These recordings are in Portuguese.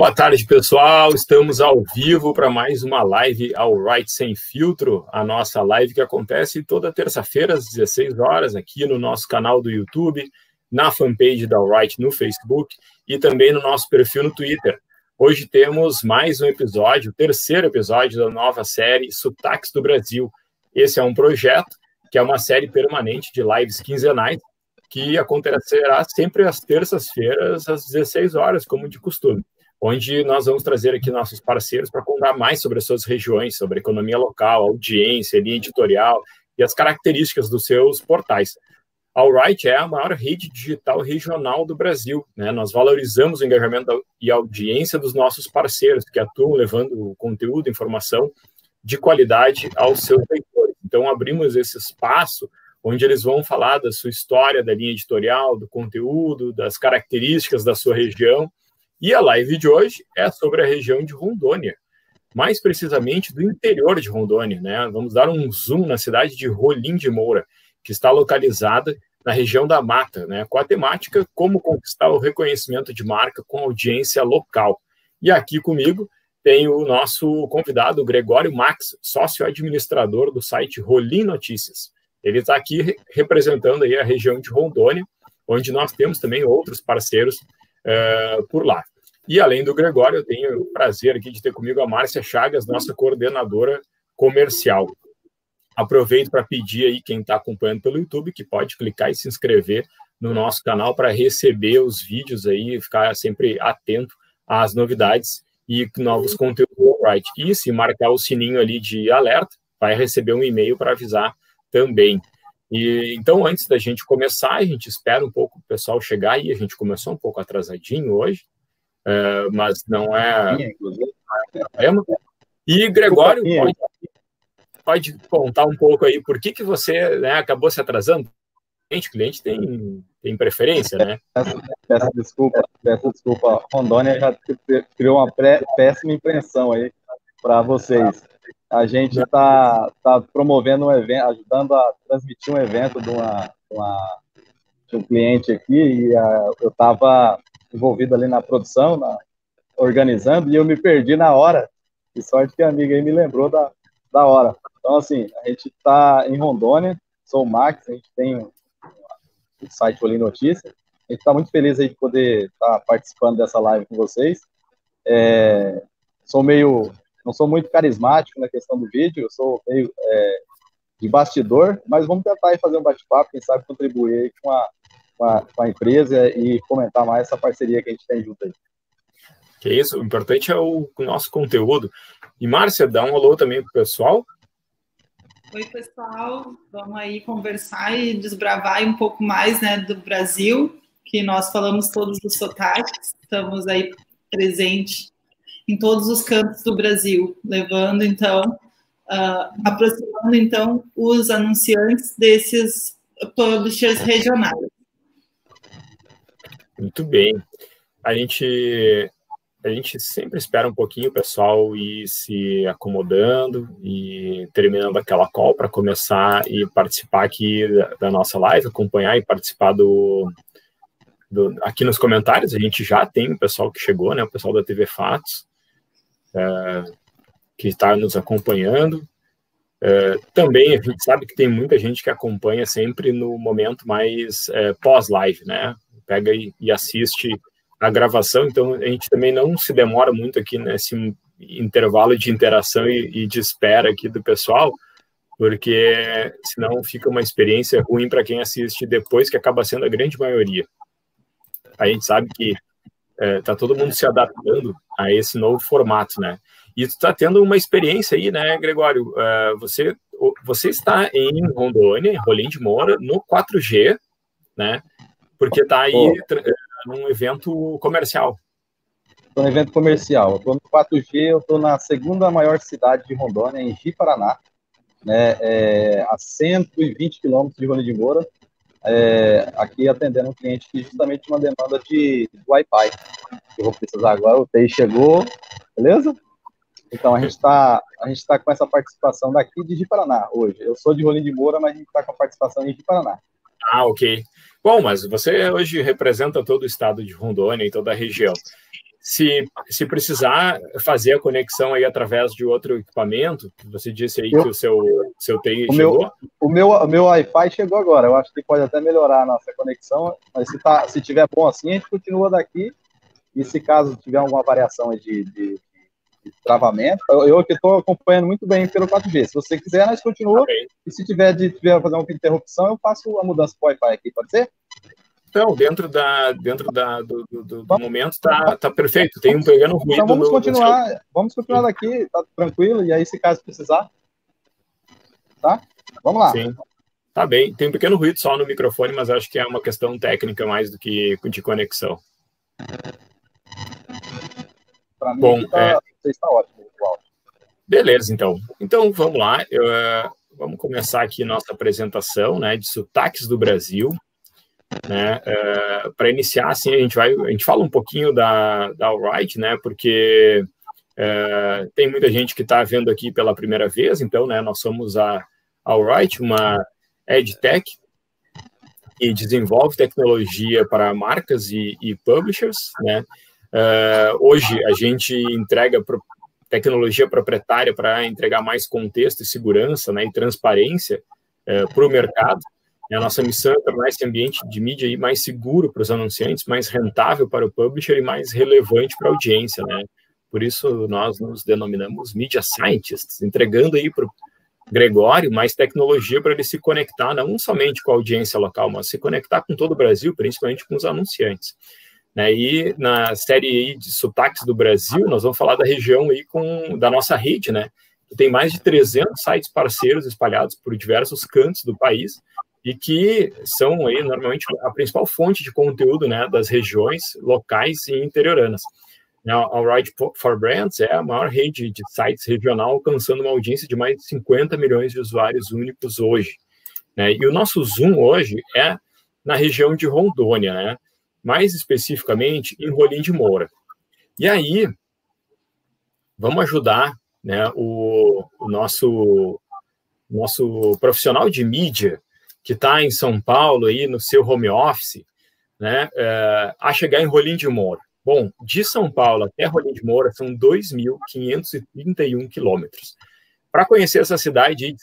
Boa tarde, pessoal. Estamos ao vivo para mais uma live ao Right Sem Filtro, a nossa live que acontece toda terça-feira às 16 horas aqui no nosso canal do YouTube, na fanpage da Alright no Facebook e também no nosso perfil no Twitter. Hoje temos mais um episódio, o terceiro episódio da nova série Sotaques do Brasil. Esse é um projeto que é uma série permanente de lives quinzenais que acontecerá sempre às terças-feiras às 16 horas, como de costume onde nós vamos trazer aqui nossos parceiros para contar mais sobre as suas regiões, sobre a economia local, audiência, linha editorial e as características dos seus portais. A Alright é a maior rede digital regional do Brasil. Né? Nós valorizamos o engajamento e audiência dos nossos parceiros que atuam levando conteúdo, informação de qualidade aos seus leitores. Então, abrimos esse espaço onde eles vão falar da sua história, da linha editorial, do conteúdo, das características da sua região e a live de hoje é sobre a região de Rondônia, mais precisamente do interior de Rondônia, né? Vamos dar um zoom na cidade de Rolim de Moura, que está localizada na região da Mata, né? Com a temática como conquistar o reconhecimento de marca com audiência local. E aqui comigo tem o nosso convidado, Gregório Max, sócio administrador do site Rolim Notícias. Ele está aqui representando aí a região de Rondônia, onde nós temos também outros parceiros uh, por lá. E além do Gregório, eu tenho o prazer aqui de ter comigo a Márcia Chagas, nossa coordenadora comercial. Aproveito para pedir aí quem está acompanhando pelo YouTube que pode clicar e se inscrever no nosso canal para receber os vídeos aí, ficar sempre atento às novidades e novos conteúdos do Right. E se marcar o sininho ali de alerta, vai receber um e-mail para avisar também. E então, antes da gente começar, a gente espera um pouco o pessoal chegar e a gente começou um pouco atrasadinho hoje, é, mas não é, problema. E Gregório, pode, pode, contar um pouco aí por que, que você né, acabou se atrasando? O cliente tem, tem preferência, né? Peço, peço desculpa, peço desculpa. Rondônia já criou uma pré, péssima impressão aí para vocês a gente está tá promovendo um evento, ajudando a transmitir um evento de, uma, uma de um cliente aqui, e uh, eu estava envolvido ali na produção, na, organizando, e eu me perdi na hora. E sorte que a amiga aí me lembrou da, da hora. Então, assim, a gente está em Rondônia, sou o Max, a gente tem o site Oli Notícias. A gente está muito feliz aí de poder estar tá participando dessa live com vocês. É, sou meio não sou muito carismático na questão do vídeo, eu sou meio é, de bastidor, mas vamos tentar fazer um bate-papo, quem sabe contribuir com a, com a, com a empresa e comentar mais essa parceria que a gente tem junto aí. Que isso, o importante é o, o nosso conteúdo. E Márcia, dá um alô também para o pessoal. Oi, pessoal, vamos aí conversar e desbravar um pouco mais né, do Brasil, que nós falamos todos os sotaques, estamos aí presente em todos os cantos do Brasil, levando então, uh, aproximando então os anunciantes desses publishers regionais. Muito bem. A gente a gente sempre espera um pouquinho o pessoal ir se acomodando e terminando aquela call para começar e participar aqui da, nossa live, acompanhar e participar do, do, aqui nos comentários. A gente já tem o pessoal que chegou, né? O pessoal da TV Fatos é, que está nos acompanhando. É, também a gente sabe que tem muita gente que acompanha sempre no momento mais é, pós-live, né? Pega e, e, assiste a gravação, então a gente também não se demora muito aqui nesse intervalo de interação e, e de espera aqui do pessoal, porque senão fica uma experiência ruim para quem assiste depois, que acaba sendo a grande maioria. A gente sabe que é, tá todo mundo se adaptando a esse novo formato, né? E tu tá tendo uma experiência aí, né, Gregório? Uh, você, você está em Rondônia, em Rolim de Moura, no 4G, né? Porque tá aí oh. num evento comercial. Estou no evento comercial. Estou no 4G, eu estou na segunda maior cidade de Rondônia, em Ji-Paraná, né? É, a 120 quilômetros de Rolim de Moura é, aqui atendendo um cliente que justamente uma demanda de, Wi-Fi. Eu vou precisar agora, o TI chegou, beleza? Então a gente está tá com essa participação daqui de Paraná hoje. Eu sou de Rolim de Moura, mas a gente está com a participação de Paraná. Ah, ok. Bom, mas você hoje representa todo o estado de Rondônia e toda a região. Se, se precisar fazer a conexão aí através de outro equipamento, você disse aí eu, que o seu, seu TI o chegou. Meu, o meu, o meu Wi-Fi chegou agora. Eu acho que pode até melhorar a nossa conexão, mas se, tá, se tiver bom assim, a gente continua daqui. E se caso tiver alguma variação de, de, de travamento, eu que estou acompanhando muito bem pelo 4G. Se você quiser, nós continuamos. Okay. E se tiver de tiver fazer uma interrupção, eu faço a mudança para o Wi-Fi aqui, pode ser? Então, dentro, da, dentro da, do, do, do momento está tá perfeito. Tem um pequeno ruído. Então vamos no, continuar, no vamos continuar daqui, tá tranquilo. E aí, se caso precisar, tá? Vamos lá. Sim. Tá bem. Tem um pequeno ruído só no microfone, mas acho que é uma questão técnica mais do que de conexão. Para mim, Bom, tá, é... está ótimo. Beleza, então. Então, vamos lá. Eu, uh, vamos começar aqui nossa apresentação né, de sotaques do Brasil. Né? É, Para iniciar, assim, a gente vai, a gente fala um pouquinho da, da Alright, né? Porque uh, tem muita gente que está vendo aqui pela primeira vez, então, né? Nós somos a Alright, uma edtech que desenvolve tecnologia para marcas e, e publishers, né? Uh, hoje a gente entrega pro, tecnologia proprietária para entregar mais contexto e segurança, né? E transparência para o mercado. A nossa missão é tornar esse ambiente de mídia mais seguro para os anunciantes, mais rentável para o publisher e mais relevante para a audiência, né? Por isso nós nos denominamos media scientists, entregando aí para o Gregório mais tecnologia para ele se conectar não somente com a audiência local, mas se conectar com todo o Brasil, principalmente com os anunciantes. Né? E na série de sotaques do Brasil, nós vamos falar da região aí com da nossa rede, né? Tem mais de 300 sites parceiros espalhados por diversos cantos do país e que são aí normalmente a principal fonte de conteúdo né, das regiões locais e interioranas. A Alright for Brands é a maior rede de sites regional, alcançando uma audiência de mais de 50 milhões de usuários únicos hoje. Né? E o nosso zoom hoje é na região de Rondônia, né? mais especificamente em Rolim de Moura. E aí, vamos ajudar né, o, o nosso, nosso profissional de mídia que está em São Paulo aí no seu home office, né, é, a chegar em Rolim de Moura. Bom, de São Paulo até Rolim de Moura são 2.531 quilômetros. Para conhecer essa cidade de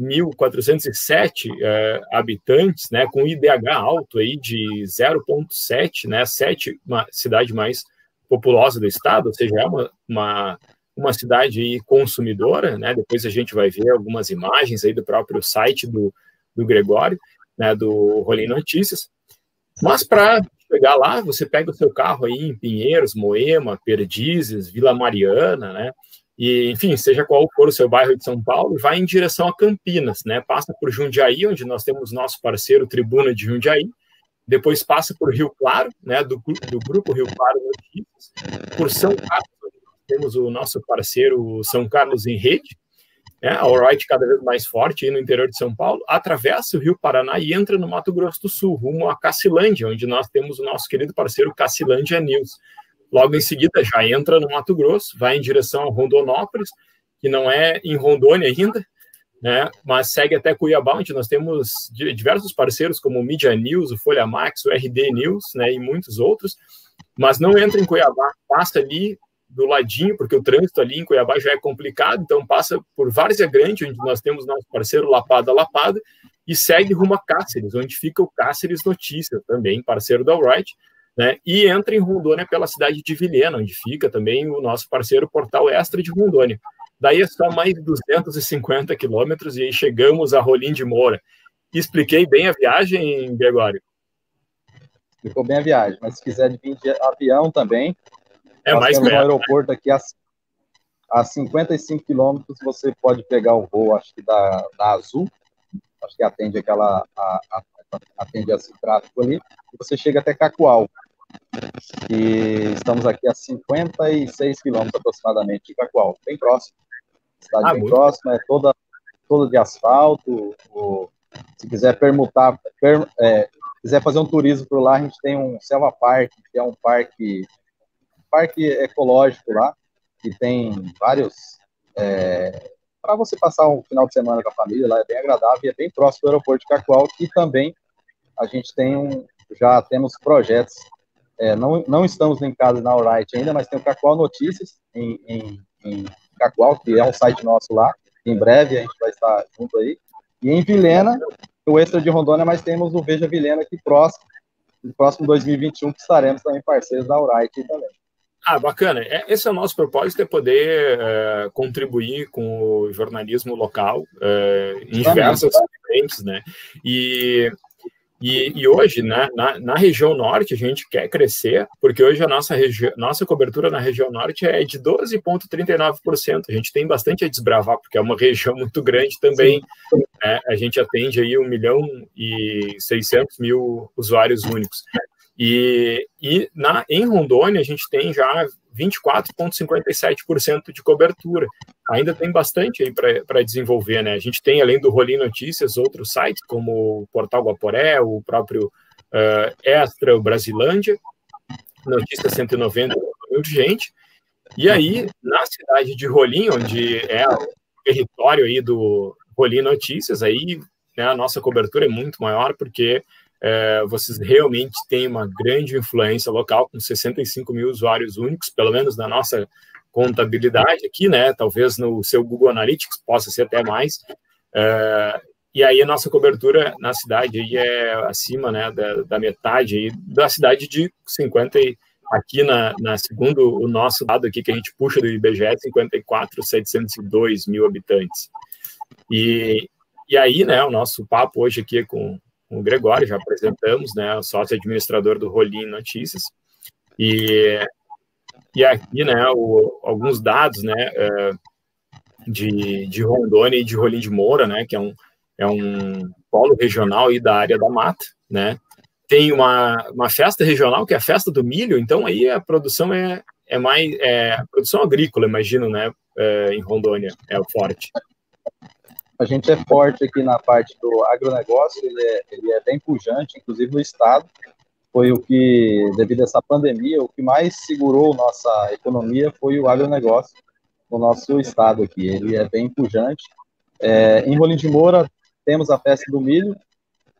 55.407 é, habitantes, né, com IDH alto aí de 0,7, né, sétima cidade mais populosa do estado, ou seja, é uma, uma uma cidade consumidora, né? Depois a gente vai ver algumas imagens aí do próprio site do, do Gregório, né? Do Rolim Notícias. Mas para chegar lá, você pega o seu carro aí em Pinheiros, Moema, Perdizes, Vila Mariana, né? E, enfim, seja qual for o seu bairro de São Paulo, vai em direção a Campinas, né? Passa por Jundiaí, onde nós temos nosso parceiro Tribuna de Jundiaí, depois passa por Rio Claro, né? Do, do grupo Rio Claro Notícias, por São Carlos temos o nosso parceiro São Carlos em Rede, né, a Alright cada vez mais forte no interior de São Paulo, atravessa o Rio Paraná e entra no Mato Grosso do Sul, rumo a Cacilândia, onde nós temos o nosso querido parceiro Cacilândia News. Logo em seguida, já entra no Mato Grosso, vai em direção a Rondonópolis, que não é em Rondônia ainda, né, mas segue até Cuiabá, onde nós temos diversos parceiros, como o Media News, o Folha Max, o RD News, né, e muitos outros, mas não entra em Cuiabá, passa ali do ladinho, porque o trânsito ali em Cuiabá já é complicado, então passa por Várzea Grande, onde nós temos nosso parceiro Lapada Lapada, e segue rumo a Cáceres, onde fica o Cáceres Notícias, também parceiro da Wright, né? E entra em Rondônia pela cidade de Vilhena, onde fica também o nosso parceiro Portal Extra de Rondônia. Daí é só mais de 250 quilômetros e aí chegamos a Rolim de Moura. Expliquei bem a viagem, Gregório? Explicou bem a viagem, mas se quiser vir de avião também, é Nós mais perto, um aeroporto aqui a, a 55 quilômetros, você pode pegar o voo, acho que da, da Azul, acho que atende aquela, a, a, atende esse tráfego ali, e você chega até Cacoal. E estamos aqui a 56 quilômetros aproximadamente de Cacoal, bem próximo. Cidade ah, bem muito. próxima, é toda, toda de asfalto. O, se quiser permutar, per, é, quiser fazer um turismo por lá, a gente tem um Selva Park, que é um parque parque ecológico lá, que tem vários. É, para você passar um final de semana com a família, lá é bem agradável e é bem próximo do aeroporto de Cacoal, que também a gente tem um, já temos projetos É, não, não estamos linkados na Alright ainda, mas tem o Cacoal Notícias em, em, em Cacoal, que é um site nosso lá. Em breve a gente vai estar junto aí. E em Vilhena, o Extra de Rondônia, mas temos o Veja Vilhena aqui próximo, no próximo 2021, que estaremos também parceiros da Alright também. Ah, bacana. É, esse é o nosso propósito, é poder é, contribuir com o jornalismo local é, em diversas frentes, né? E e, e, hoje, né, na, na, região norte, a gente quer crescer, porque hoje a nossa, nossa cobertura na região norte é de 12,39%. A gente tem bastante a desbravar, porque é uma região muito grande também. Né? A gente atende aí 1 milhão e 600 mil usuários únicos. E, e na, em Rondônia, a gente tem já 24,57% de cobertura. Ainda tem bastante aí para desenvolver, né? A gente tem, além do Rolim Notícias, outros sites, como o Portal Guaporé, o próprio uh, Extra, o Brasilândia, Notícias 190 mil de gente. E aí, na cidade de Rolim, onde é o território aí do Rolim Notícias, aí né, a nossa cobertura é muito maior, porque é, vocês realmente têm uma grande influência local, com 65 mil usuários únicos, pelo menos na nossa contabilidade aqui, né? Talvez no seu Google Analytics possa ser até mais. É, e aí a nossa cobertura na cidade aí é acima, né, da, da metade aí, da cidade de 50 aqui na, na segundo o nosso dado aqui que a gente puxa do IBGE 54 702 mil habitantes. E, e aí, né, o nosso papo hoje aqui é com o Gregório, já apresentamos, né, sócio administrador do Rolim Notícias. E, e aqui, né, o, alguns dados, né, é, de, de Rondônia e de Rolim de Moura, né, que é um, é um polo regional aí da área da mata, né, tem uma, uma festa regional que é a festa do milho, então aí a produção é, é mais, é, produção agrícola, imagino, né, é, em Rondônia, é o forte a gente é forte aqui na parte do agronegócio, ele é, ele é bem pujante, inclusive no estado. Foi o que, devido a essa pandemia, o que mais segurou nossa economia foi o agronegócio no nosso estado aqui. Ele é bem pujante. É, em Rolim de Moura, temos a festa do milho,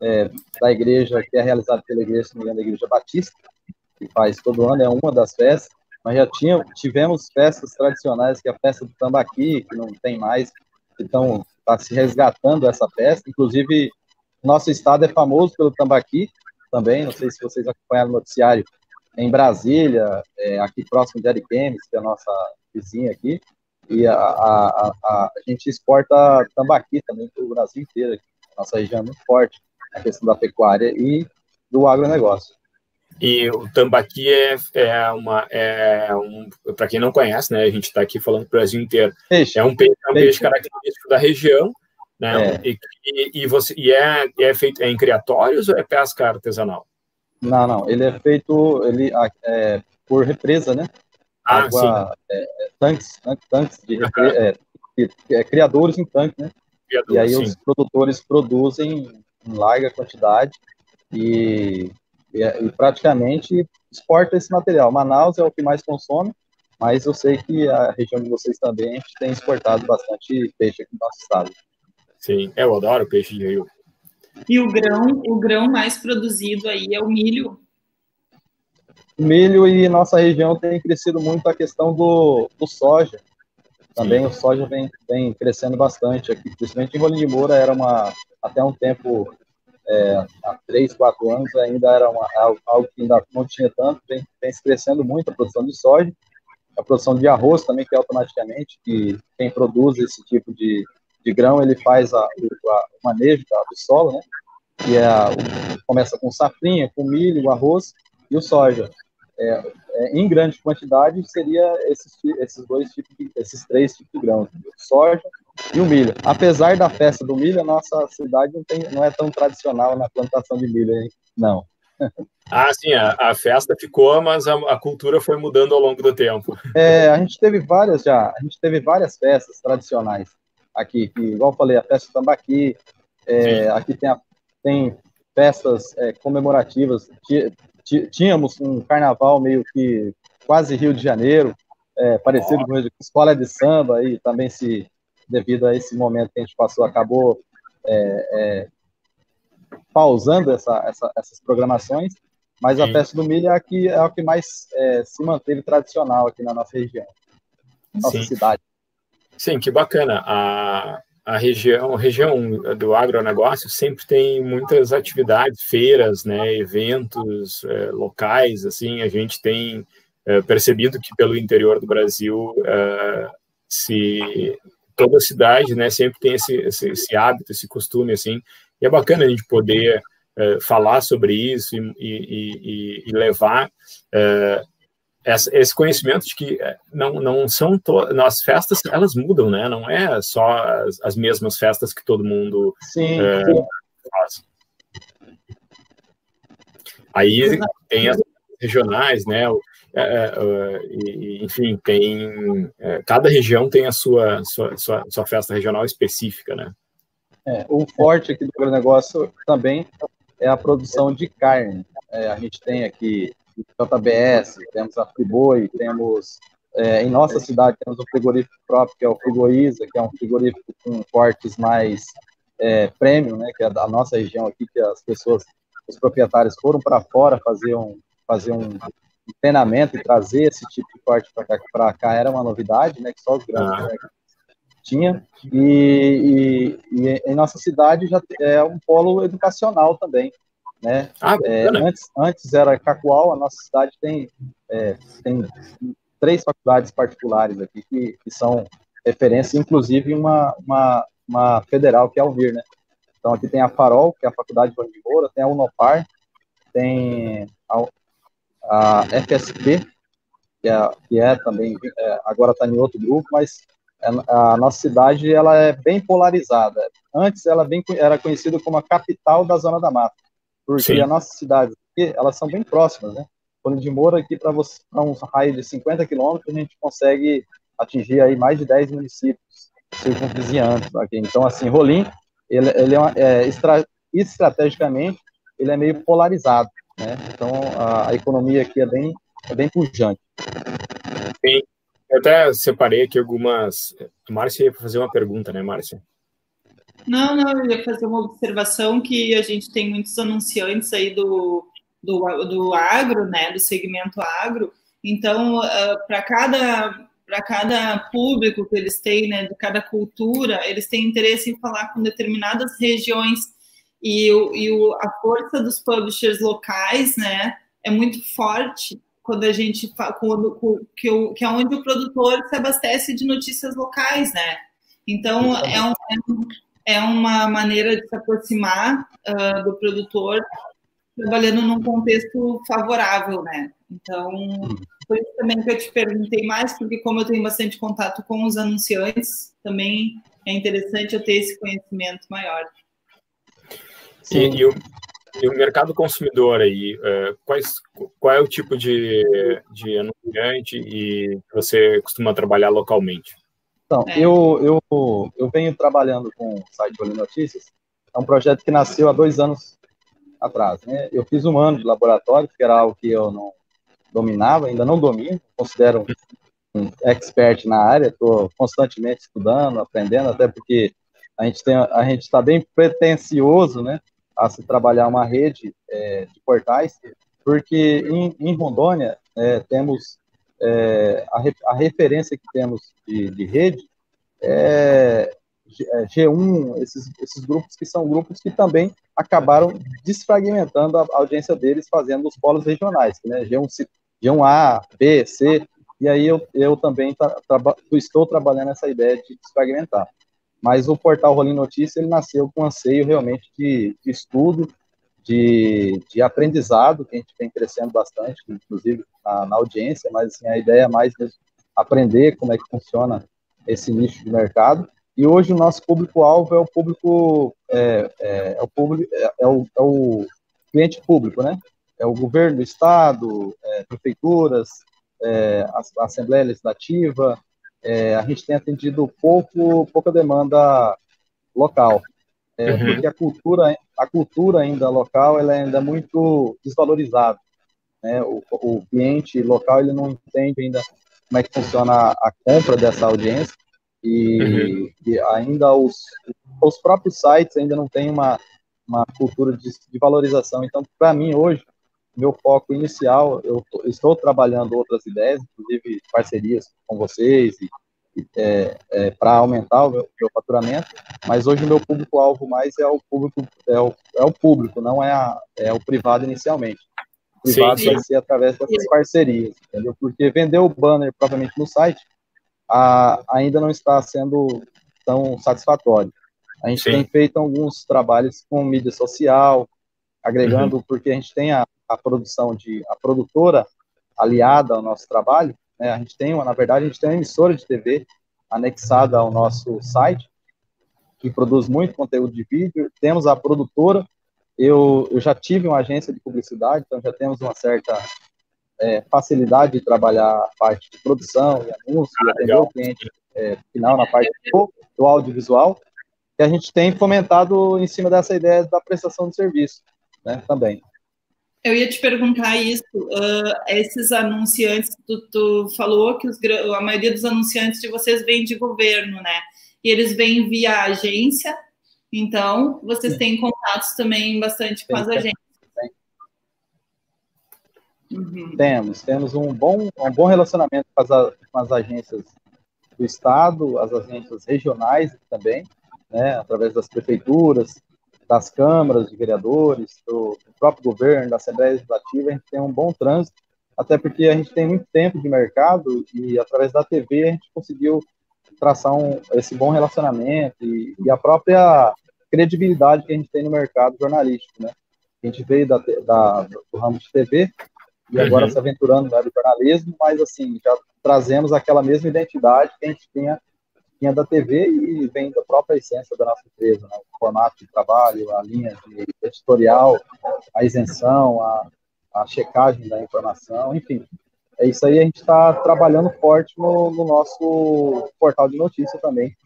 é, da igreja, que é realizada pela igreja, se não me engano, da Igreja Batista, que faz todo ano, é uma das festas. Mas já tinha, tivemos festas tradicionais, que é a festa do tambaqui, que não tem mais, então está se resgatando essa festa. Inclusive, nosso estado é famoso pelo tambaqui também. Não sei se vocês acompanharam o noticiário em Brasília, é, aqui próximo de Ariquemes, que é a nossa vizinha aqui. E a, a, a, a gente exporta tambaqui também para o Brasil inteiro. Aqui. Nossa região é muito forte na questão da pecuária e do agronegócio. E o tambaqui é, é uma. É um, Para quem não conhece, né? A gente está aqui falando do Brasil inteiro. Peixe. É um peixe, é um peixe característico da região, né? É. E, e, e, você, e é, é feito é em criatórios ou é pesca artesanal? Não, não. Ele é feito ele, é, por represa, né? Ah, Água, é, é, tanques, tanques de represa, é, criadores em tanque, né? Criador, e aí sim. os produtores produzem em larga quantidade e e, e, praticamente exporta esse material. Manaus é o que mais consome, mas eu sei que a região de vocês também a gente tem exportado bastante peixe aqui no nosso estado. Sim, eu adoro peixe de rio. E o grão, o grão mais produzido aí é o milho. Milho e nossa região tem crescido muito a questão do, do soja. Também Sim. o soja vem, vem crescendo bastante aqui, principalmente em Rolim de Moura era uma até um tempo é, há três, quatro anos ainda era uma, algo que ainda não tinha tanto, vem, vem crescendo muito a produção de soja, a produção de arroz também, que é automaticamente, que quem produz esse tipo de, de grão, ele faz a, a, o manejo do solo, né? Que é a, começa com safrinha, com milho, o arroz e o soja. É, é, em grande quantidade seria esses, esses dois tipos, de, esses três tipos de grãos, soja, e o milho. Apesar da festa do milho, a nossa cidade não, tem, não é tão tradicional na plantação de milho, hein? não. Ah, sim, a, a festa ficou, mas a, a, cultura foi mudando ao longo do tempo. É, a gente teve várias já, a gente teve várias festas tradicionais aqui, que, igual eu falei, a festa do tambaqui, é, aqui tem, a, tem festas é, comemorativas, tínhamos um carnaval meio que quase Rio de Janeiro, é, parecido com a escola de samba, e também se devido a esse momento que a gente passou, acabou é, é, pausando essa, essa, essas programações. Mas Sim. a festa do milho é a que, é a que mais é, se manteve tradicional aqui na nossa região, nossa Sim. cidade. Sim, que bacana. A, a região, a região do agronegócio sempre tem muitas atividades, feiras, né, eventos é, locais, assim, a gente tem é, percebido que pelo interior do Brasil é, se toda cidade, né, sempre tem esse, esse, esse, hábito, esse costume, assim, e é bacana a gente poder é, falar sobre isso e, e, e levar é, esse conhecimento de que é, não, não são todas as festas elas mudam né? Não é só as, as mesmas festas que todo mundo sim, é, sim. faz. Aí tem as regionais né? É, é, e, enfim tem é, cada região tem a sua, sua sua, sua festa regional específica né? É, o forte aqui do negócio também é a produção de carne. A gente tem aqui JBS, temos a Friboi, temos é, em nossa cidade temos um frigorífico próprio que é o Frigoiza, que é um frigorífico com cortes mais é, premium, né, que é da nossa região aqui, que as pessoas, os proprietários foram para fora fazer um fazer um treinamento e trazer esse tipo de corte para cá, pra cá era uma novidade, né, que só os grandes ah. tinha e, e, e, em nossa cidade já é um polo educacional também né? Ah, é, antes, antes era Cacoal, a nossa cidade tem, é, tem três faculdades particulares aqui que, que são referência, inclusive uma, uma, uma federal, que é a Alvir, né? Então aqui tem a Farol, que é a Faculdade de Moura, tem a Unopar, tem a, a FSP, que é, que é também, é, agora está em outro grupo, mas é, a nossa cidade ela é bem polarizada. Antes ela bem, era conhecida como a capital da Zona da Mata porque Sim. as nossas cidades aqui, elas são bem próximas, né? Quando de Moura aqui para um raio de 50 quilômetros, a gente consegue atingir aí mais de 10 municípios circunvizinhantes aqui. Então, assim, Rolim, ele, ele é, uma, é estra, estrategicamente, ele é meio polarizado, né? Então, a, a economia aqui é bem, é bem pujante. Sim. Eu até separei aqui algumas. A Márcia ia fazer uma pergunta, né, Márcia? Não, não, eu ia fazer uma observação que a gente tem muitos anunciantes aí do, do, do agro, né, do segmento agro. Então, uh, para cada para cada público que eles têm, né, de cada cultura, eles têm interesse em falar com determinadas regiões e, o, e o, a força dos publishers locais, né, é muito forte quando a gente quando que, o, que é onde o produtor se abastece de notícias locais, né? Então é um, é um é uma maneira de se aproximar uh, do produtor trabalhando num contexto favorável, né? Então, por isso também que eu te perguntei mais, porque como eu tenho bastante contato com os anunciantes, também é interessante eu ter esse conhecimento maior. E, e, o, e o, mercado consumidor aí, uh, quais, qual é o tipo de, de anunciante e que você costuma trabalhar localmente? Então, é. eu, eu, eu venho trabalhando com o site Olho Notícias. É um projeto que nasceu há dois anos atrás. Né? Eu fiz um ano de laboratório, que era algo que eu não dominava, ainda não domino, considero um expert na área, estou constantemente estudando, aprendendo, até porque a gente tem, a gente está bem pretensioso, né, a se trabalhar uma rede é, de portais, porque em, em Rondônia é, temos é, a, a, referência que temos de, de rede é, G1, é, esses, esses grupos que são grupos que também acabaram desfragmentando a audiência deles, fazendo os polos regionais, né? G1, G1A, B, C, e aí eu, eu também tá, traba, estou trabalhando essa ideia de desfragmentar. Mas o portal Rolim Notícia, ele nasceu com anseio realmente de, de estudo, de, de aprendizado, que a gente vem crescendo bastante, inclusive na, na audiência, mas assim, a ideia é mais aprender como é que funciona esse nicho de mercado. E hoje o nosso público-alvo é o público, é, é, é o público, é, é, o, é o cliente público, né? É o governo do estado, é, prefeituras, é, a, a, Assembleia Legislativa. A gente tem atendido pouco, pouca demanda local é, uhum. porque a cultura, a cultura ainda local ela é ainda muito desvalorizada. Né? O, o cliente local ele não entende ainda como é que funciona a, a compra dessa audiência e, uhum. e, ainda os, os próprios sites ainda não têm uma, uma cultura de, de valorização. Então, para mim hoje meu foco inicial, eu estou trabalhando outras ideias, inclusive parcerias com vocês e é, é, para aumentar o meu, meu, faturamento, mas hoje o meu público-alvo mais é o público, é o, é o público, não é, a, é o privado inicialmente. O privado sim, sim. vai ser através dessas parcerias, entendeu? Porque vender o banner propriamente no site a, ainda não está sendo tão satisfatório. A gente sim. tem feito alguns trabalhos com mídia social, agregando, uhum. porque a gente tem a, a produção de, a produtora aliada ao nosso trabalho, né? A gente tem, uma, na verdade, a gente tem uma emissora de TV anexada ao nosso site, que produz muito conteúdo de vídeo. Temos a produtora. Eu, eu já tive uma agência de publicidade, então já temos uma certa é, facilidade de trabalhar a parte de produção e anúncio, ah, atender o cliente é, final na parte do, do audiovisual. E a gente tem fomentado em cima dessa ideia da prestação de serviço, né, também. Eu ia te perguntar isso. Uh, esses anunciantes, tu, tu falou que os, a maioria dos anunciantes de vocês vem de governo, né? E eles vêm via agência, então vocês Sim. têm contatos também bastante com as agências. Uhum. Temos, temos um bom, um bom relacionamento com as, com as agências do Estado, as agências regionais também, né, através das prefeituras, das câmaras de vereadores, do, do, próprio governo, da Assembleia Legislativa, a gente tem um bom trânsito, até porque a gente tem muito tempo de mercado e através da TV a gente conseguiu traçar um, esse bom relacionamento e, e, a própria credibilidade que a gente tem no mercado jornalístico, né? A gente veio da, da do ramo de TV e agora uhum. se aventurando no jornalismo, mas assim, já trazemos aquela mesma identidade que a gente tinha vinha da TV e vem da própria essência da nossa empresa, né? o formato de trabalho, a linha de editorial, a isenção, a, a checagem da informação, enfim. É isso aí, a gente está trabalhando forte no, no, nosso portal de notícia também,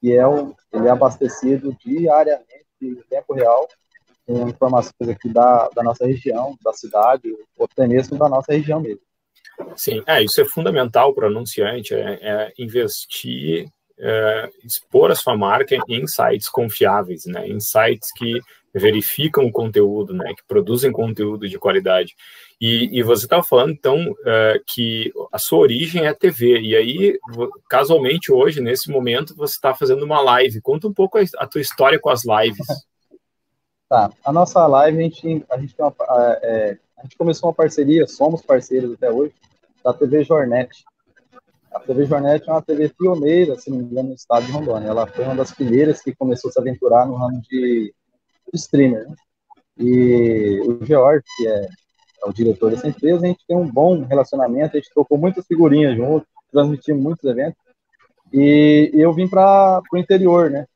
que é o, ele é abastecido diariamente, em tempo real, com informações aqui da, da nossa região, da cidade, ou até mesmo da nossa região mesmo. Sim, é, isso é fundamental para o anunciante, é, é investir é, expor a sua marca em sites confiáveis, né, em sites que verificam o conteúdo, né, que produzem conteúdo de qualidade. E, e você estava falando, então, é, que a sua origem é a TV, e aí, casualmente, hoje, nesse momento, você está fazendo uma live. Conta um pouco a, a, tua história com as lives. Tá, a nossa live, a gente, a gente, uma, é, a gente começou uma parceria, somos parceiros até hoje, da TV Jornet. A TV Jornet é uma TV pioneira, se não me engano, no estado de Rondônia. Ela foi uma das primeiras que começou a se aventurar no ramo de, de streamer. Né? E o George, que é, é, o diretor dessa empresa, a gente tem um bom relacionamento, a gente tocou muitas figurinhas juntos, transmitimos muitos eventos. E, eu vim para o interior, né?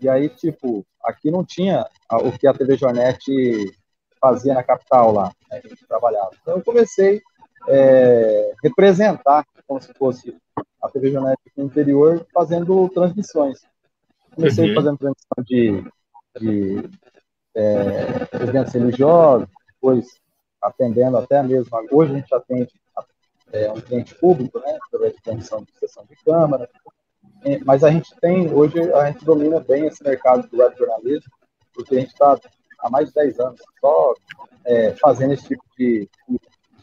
E aí, tipo, aqui não tinha o que a TV Jornet fazia na capital lá, né, a gente trabalhava. Então eu comecei é, representar como se fosse a TV Jornética no interior, fazendo transmissões. Comecei uhum. fazendo transmissão de, de é, eventos religiosos, depois atendendo até mesmo, hoje a gente atende é, um cliente público, né, através de transmissão de sessão de câmara, mas a gente tem, hoje a gente domina bem esse mercado do web jornalismo, porque a gente está há mais de 10 anos só é, fazendo esse tipo de,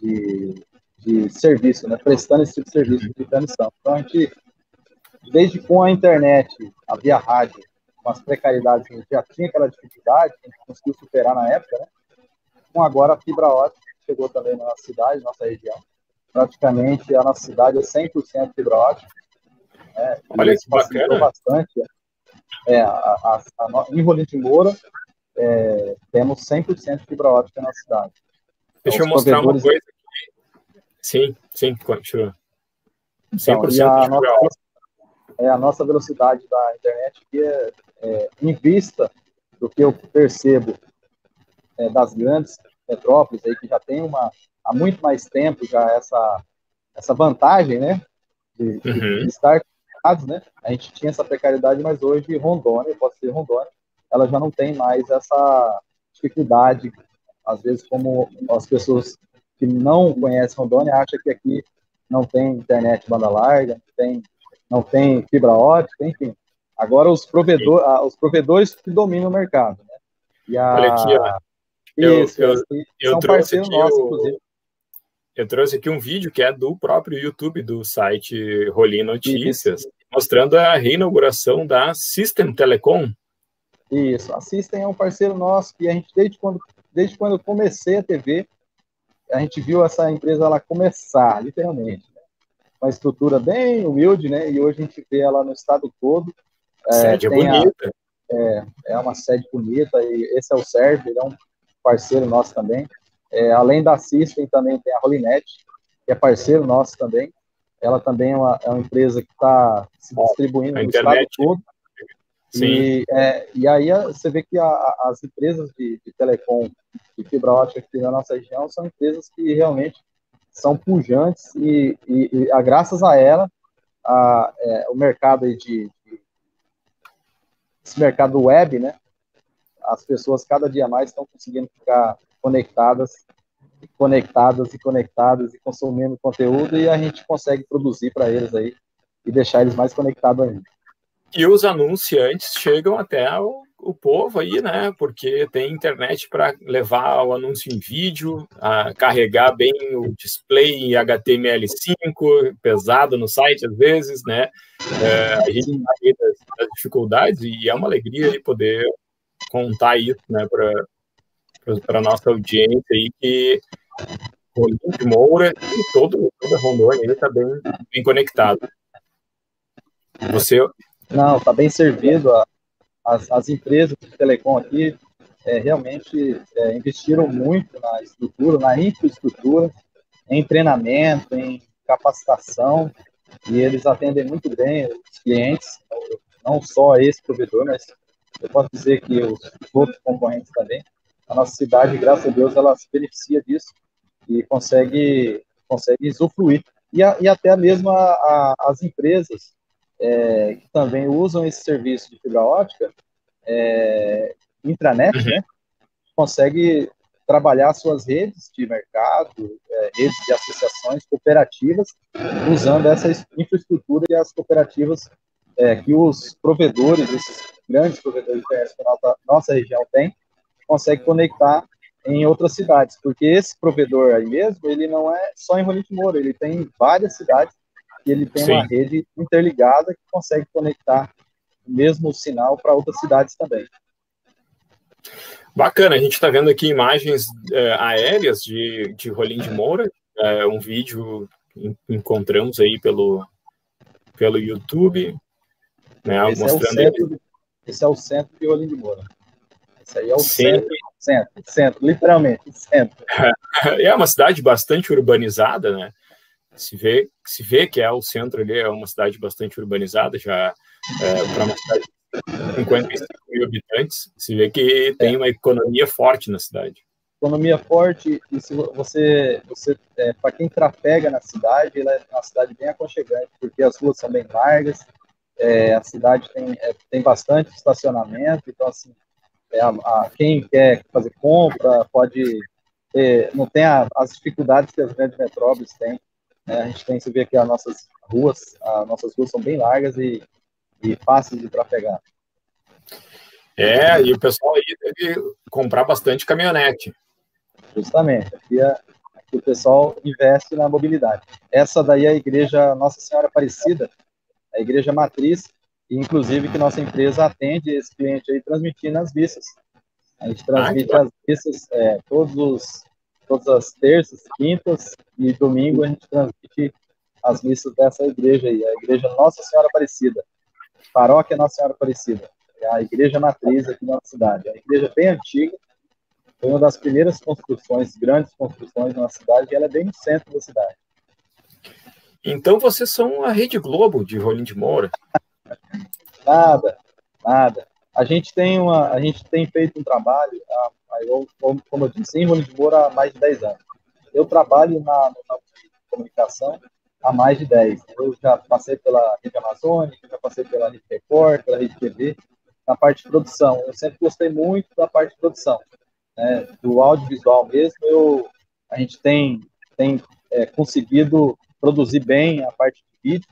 de de serviço, né, prestando esse tipo de serviço de transmissão. Então, a gente, desde com a internet, a via rádio, com as precariedades que a gente já tinha aquela dificuldade, que a gente conseguiu superar na época, né, com agora a fibra ótica, que chegou também na nossa cidade, nossa região. Praticamente a nossa cidade é 100% fibra ótica. Né, Olha que bacana. bastante. É, a, a, a, em Rolim de Moura, é, temos 100% fibra ótica na cidade. Deixa então, eu mostrar uma coisa Sim, sim, continua. Então, e a nossa, é, a nossa velocidade da internet que é, é, em vista do que eu percebo é, das grandes metrópoles aí que já tem uma há muito mais tempo já essa essa vantagem, né, de, uhum. de estar né? A gente tinha essa precariedade, mas hoje Rondônia, pode ser Rondônia, ela já não tem mais essa dificuldade, às vezes como as pessoas que não conhece Rondônia acha que aqui não tem internet banda larga, tem, não tem fibra ótica, enfim. Agora os, provedor, os provedores que dominam o mercado. Né? E a, Olha aqui, ó. Isso, eu, o, eu trouxe aqui um vídeo que é do próprio YouTube do site Rolim Notícias, Isso. mostrando a reinauguração da System Telecom. Isso, a System é um parceiro nosso que a gente, desde quando, desde quando eu comecei a TV, a gente viu essa empresa ela começar, literalmente. Né? Uma estrutura bem humilde, né? E hoje a gente vê ela no estado todo. É, sede é, bonita. A, é, é uma sede bonita, e esse é o Sérgio, ele é um parceiro nosso também. É, além da System, também tem a Rolinet, que é parceiro nosso também. Ela também é uma, é uma empresa que está se distribuindo no estado todo. Sim. E, é, e aí você vê que a, as empresas de, de telecom de fibra ótica aqui na nossa região são empresas que realmente são pujantes e, e, e a, graças a ela a, é, o mercado de, de, esse mercado web, né? As pessoas cada dia mais estão conseguindo ficar conectadas, conectadas e conectadas e consumindo conteúdo e a gente consegue produzir para eles aí e deixar eles mais conectados ainda. E os anunciantes chegam até o, o povo aí, né? Porque tem internet para levar o anúncio em vídeo, a carregar bem o display em HTML5, pesado no site às vezes, né? É, a gente sabe das, das, dificuldades e é uma alegria aí poder contar isso, né? Para para nossa audiência aí que Rolim de Moura e todo, toda Rondônia está bem, bem conectado. Você... Não, está bem servido. As, as empresas de telecom aqui é, realmente é, investiram muito na estrutura, na infraestrutura, em treinamento, em capacitação, e eles atendem muito bem os clientes, não só esse provedor, mas eu posso dizer que os outros concorrentes também a nossa cidade, graças a Deus, ela se beneficia disso e consegue, consegue usufruir. E, a, e até mesmo a, a, as empresas é, que também usam esse serviço de fibra ótica, é, intranet, uhum. né, consegue trabalhar suas redes de mercado, é, redes de associações cooperativas, usando essa infraestrutura e as cooperativas é, que os provedores, esses grandes provedores que a nossa, nossa região tem, consegue conectar em outras cidades, porque esse provedor aí mesmo, ele não é só em de Moura, ele tem várias cidades e ele tem Sim. uma rede interligada que consegue conectar o mesmo sinal para outras cidades também. Bacana, a gente está vendo aqui imagens é, aéreas de, de Rolim de Moura, é, um vídeo que encontramos aí pelo, pelo YouTube, né, esse mostrando... É o centro, esse é o centro de Rolim de Moura. Isso aí é o centro, centro, centro, literalmente, centro. É uma cidade bastante urbanizada, né? Se vê, se vê que é o centro ali, é uma cidade bastante urbanizada, já é, para uma cidade de 55 mil habitantes, se vê que tem uma economia forte na cidade. Economia forte, e se você, você é, para quem trafega na cidade, ela é uma cidade bem aconchegante, porque as ruas são bem largas, é, a cidade tem, é, tem bastante estacionamento, então, assim, é, a, a, quem quer fazer compra pode não tem a, as dificuldades que as grandes metrópoles têm. Né? A gente tem que ver que as nossas ruas, as nossas ruas são bem largas e, e fáceis de trafegar. É, e o pessoal aí deve comprar bastante caminhonete. Justamente, aqui, é, aqui o pessoal investe na mobilidade. Essa daí é a igreja Nossa Senhora Aparecida, a igreja matriz inclusive que nossa empresa atende esse cliente aí transmitindo as missas. A gente transmite ah, as missas é, todos os, todas as terças, quintas e domingo a gente transmite as missas dessa igreja aí, a igreja Nossa Senhora Aparecida, paróquia Nossa Senhora Aparecida, é a igreja matriz aqui na nossa cidade, é a igreja bem antiga, foi uma das primeiras construções, grandes construções na cidade, e ela é bem no centro da cidade. Então vocês são a Rede Globo de Rolim de Moura. Nada, nada. A gente tem, uma, a gente tem feito um trabalho, como eu disse, em Rolim de Moura há mais de 10 anos. Eu trabalho na, na comunicação há mais de 10. Eu já passei pela Rede Amazônica, já passei pela Rede Record, pela Rede TV, na parte de produção. Eu sempre gostei muito da parte de produção. Né? Do audiovisual mesmo, eu, a gente tem, tem é, conseguido produzir bem a parte de vídeo,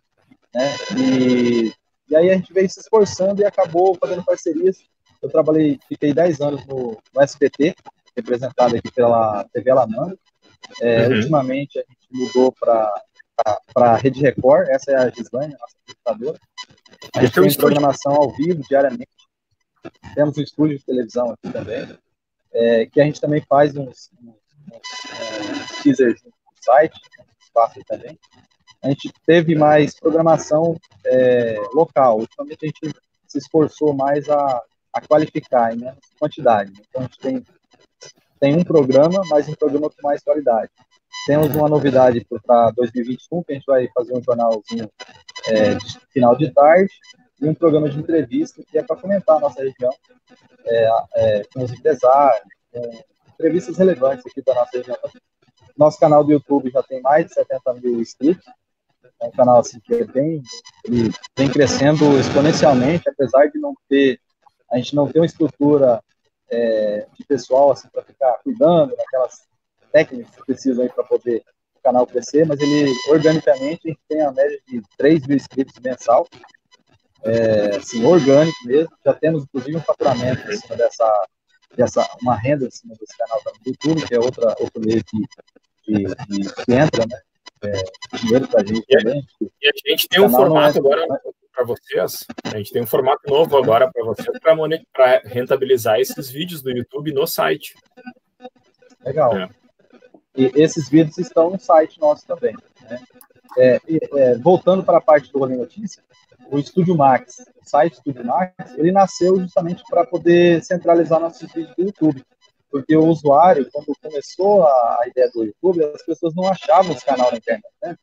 né? E e aí a gente veio se esforçando e acabou fazendo parcerias. Eu trabalhei, fiquei 10 anos no, no SBT, representada aqui pela TV Alamanda. É, uhum. Ultimamente a gente mudou para a Rede Record, essa é a Gislaine, a nossa computadora. A gente tem programação ao vivo diariamente. Temos um estúdio de televisão aqui também, é, que a gente também faz uns, uns, uns é, teasers no site, espaço também. A gente teve mais programação é, local. Ultimamente a gente se esforçou mais a, a qualificar em menos quantidade. Então a gente tem, tem um programa, mas um programa com mais qualidade. Temos uma novidade para 2021, que a gente vai fazer um jornalzinho é, de final de tarde e um programa de entrevista que é para comentar a nossa região é, é, com os empresários, entrevistas relevantes aqui da nossa região. Nosso canal do YouTube já tem mais de 70 mil inscritos. É um canal assim, que é bem, ele vem crescendo exponencialmente, apesar de não ter, a gente não ter uma estrutura é, de pessoal assim, para ficar cuidando daquelas técnicas que precisam para poder o canal crescer, mas ele organicamente a gente tem a média de 3 mil inscritos mensal, é, assim, orgânico mesmo. Já temos inclusive um faturamento cima dessa, dessa uma renda cima desse canal do YouTube, que é outra outro meio que, que, que entra, né? É, dinheiro para a gente e também. E a gente tem um formato é, agora para vocês. A gente tem um formato novo agora para vocês para rentabilizar esses vídeos do YouTube no site. Legal. É. E esses vídeos estão no site nosso também. Né? É, é, voltando para a parte do Rolê Notícia, o Estúdio Max, o site Estúdio Max, ele nasceu justamente para poder centralizar nossos vídeos do YouTube. Porque o usuário, quando começou a, ideia do YouTube, as pessoas não achavam os canais na internet, né?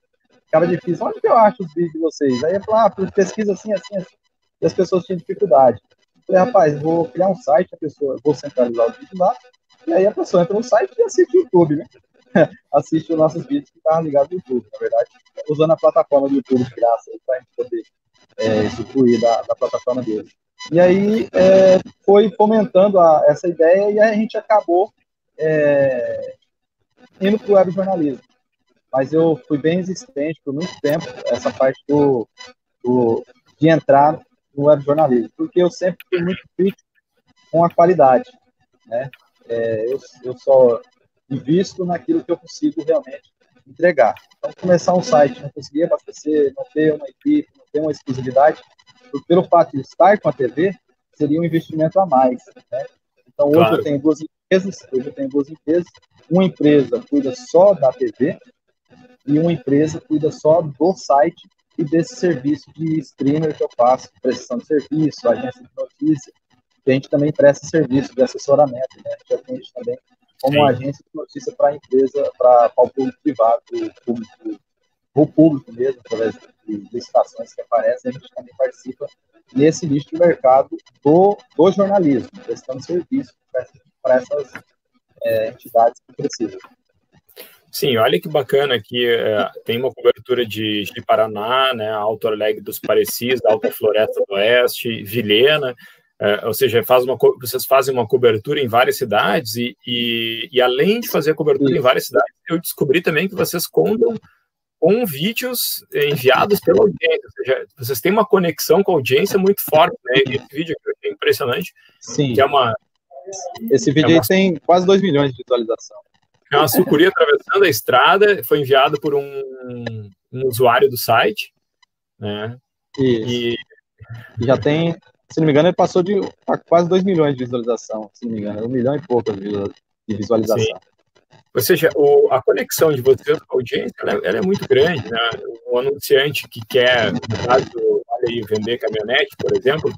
Ficava difícil. Onde que eu acho os vídeos de vocês? Aí eu falava, ah, pesquisa assim, assim, assim. E as pessoas tinham dificuldade. Eu falei, rapaz, vou criar um site, a pessoa, vou centralizar os vídeos lá, e aí a pessoa entra no site e assiste o YouTube, né? assiste os nossos vídeos que estavam ligados no YouTube, na verdade, usando a plataforma do YouTube de graça para a gente poder é, usufruir da, da plataforma deles. E aí é, foi fomentando a, essa ideia e a gente acabou é, indo para o web jornalismo. Mas eu fui bem resistente por muito tempo, essa parte do, do, de entrar no web jornalismo, porque eu sempre fui muito crítico com a qualidade. Né? É, eu, eu só invisto naquilo que eu consigo realmente entregar. Então, começar um site, não conseguir abastecer, não ter uma equipe, não ter uma exclusividade, pelo fato de estar com a TV, seria um investimento a mais. Né? Então, hoje claro. eu tenho duas empresas, hoje eu tenho duas empresas, uma empresa cuida só da TV e uma empresa cuida só do site e desse serviço de streamer que eu faço, prestação de serviço, agência de notícia, que a gente também presta serviço de assessoramento, né? A gente atende também como Sim. agência de notícia para a empresa, para o público privado, o público, público mesmo, através de licitações que aparecem, a gente também participa nesse nicho de mercado do, do jornalismo, prestando serviço para essas é, entidades que precisam. Sim, olha que bacana que é, tem uma cobertura de, de Paraná, né, Alto Alegre dos Parecis, Alta Floresta do Oeste, Vilhena, é, ou seja, faz uma, vocês fazem uma cobertura em várias cidades e, e, e além de fazer a cobertura Sim. em várias cidades, eu descobri também que vocês contam com vídeos enviados pela audiência, ou seja, vocês têm uma conexão com a audiência muito forte, né? Esse vídeo é impressionante. Sim. É uma. Esse vídeo é uma, aí tem quase 2 milhões de visualização. É uma sucuri atravessando a estrada, foi enviado por um, um usuário do site, né? Isso. E, e já tem, se não me engano, ele passou de quase 2 milhões de visualização, se não me engano, um milhão e pouco de visualização. Sim. Ou seja, o, a conexão de vocês com a audiência ela, ela, é muito grande. Né? O anunciante que quer, no caso, aí, vender caminhonete, por exemplo,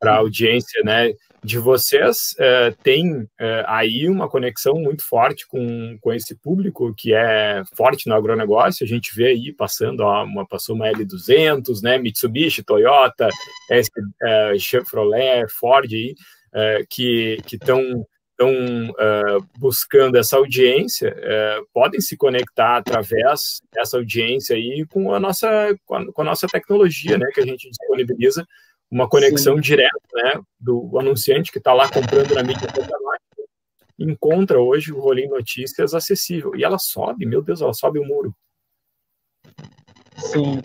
para a audiência né, de vocês, é, tem é, aí uma conexão muito forte com, com esse público que é forte no agronegócio. A gente vê aí passando, ó, uma, passou uma L200, né, Mitsubishi, Toyota, é, Chevrolet, Ford, aí, é, que estão estão uh, buscando essa audiência uh, podem se conectar através dessa audiência aí com a nossa com a, com a nossa tecnologia, né, que a gente disponibiliza uma conexão Sim. direta, né, do anunciante que está lá comprando na mídia encontra hoje o Rolim Notícias acessível e ela sobe, meu Deus, ela sobe o muro. Sim,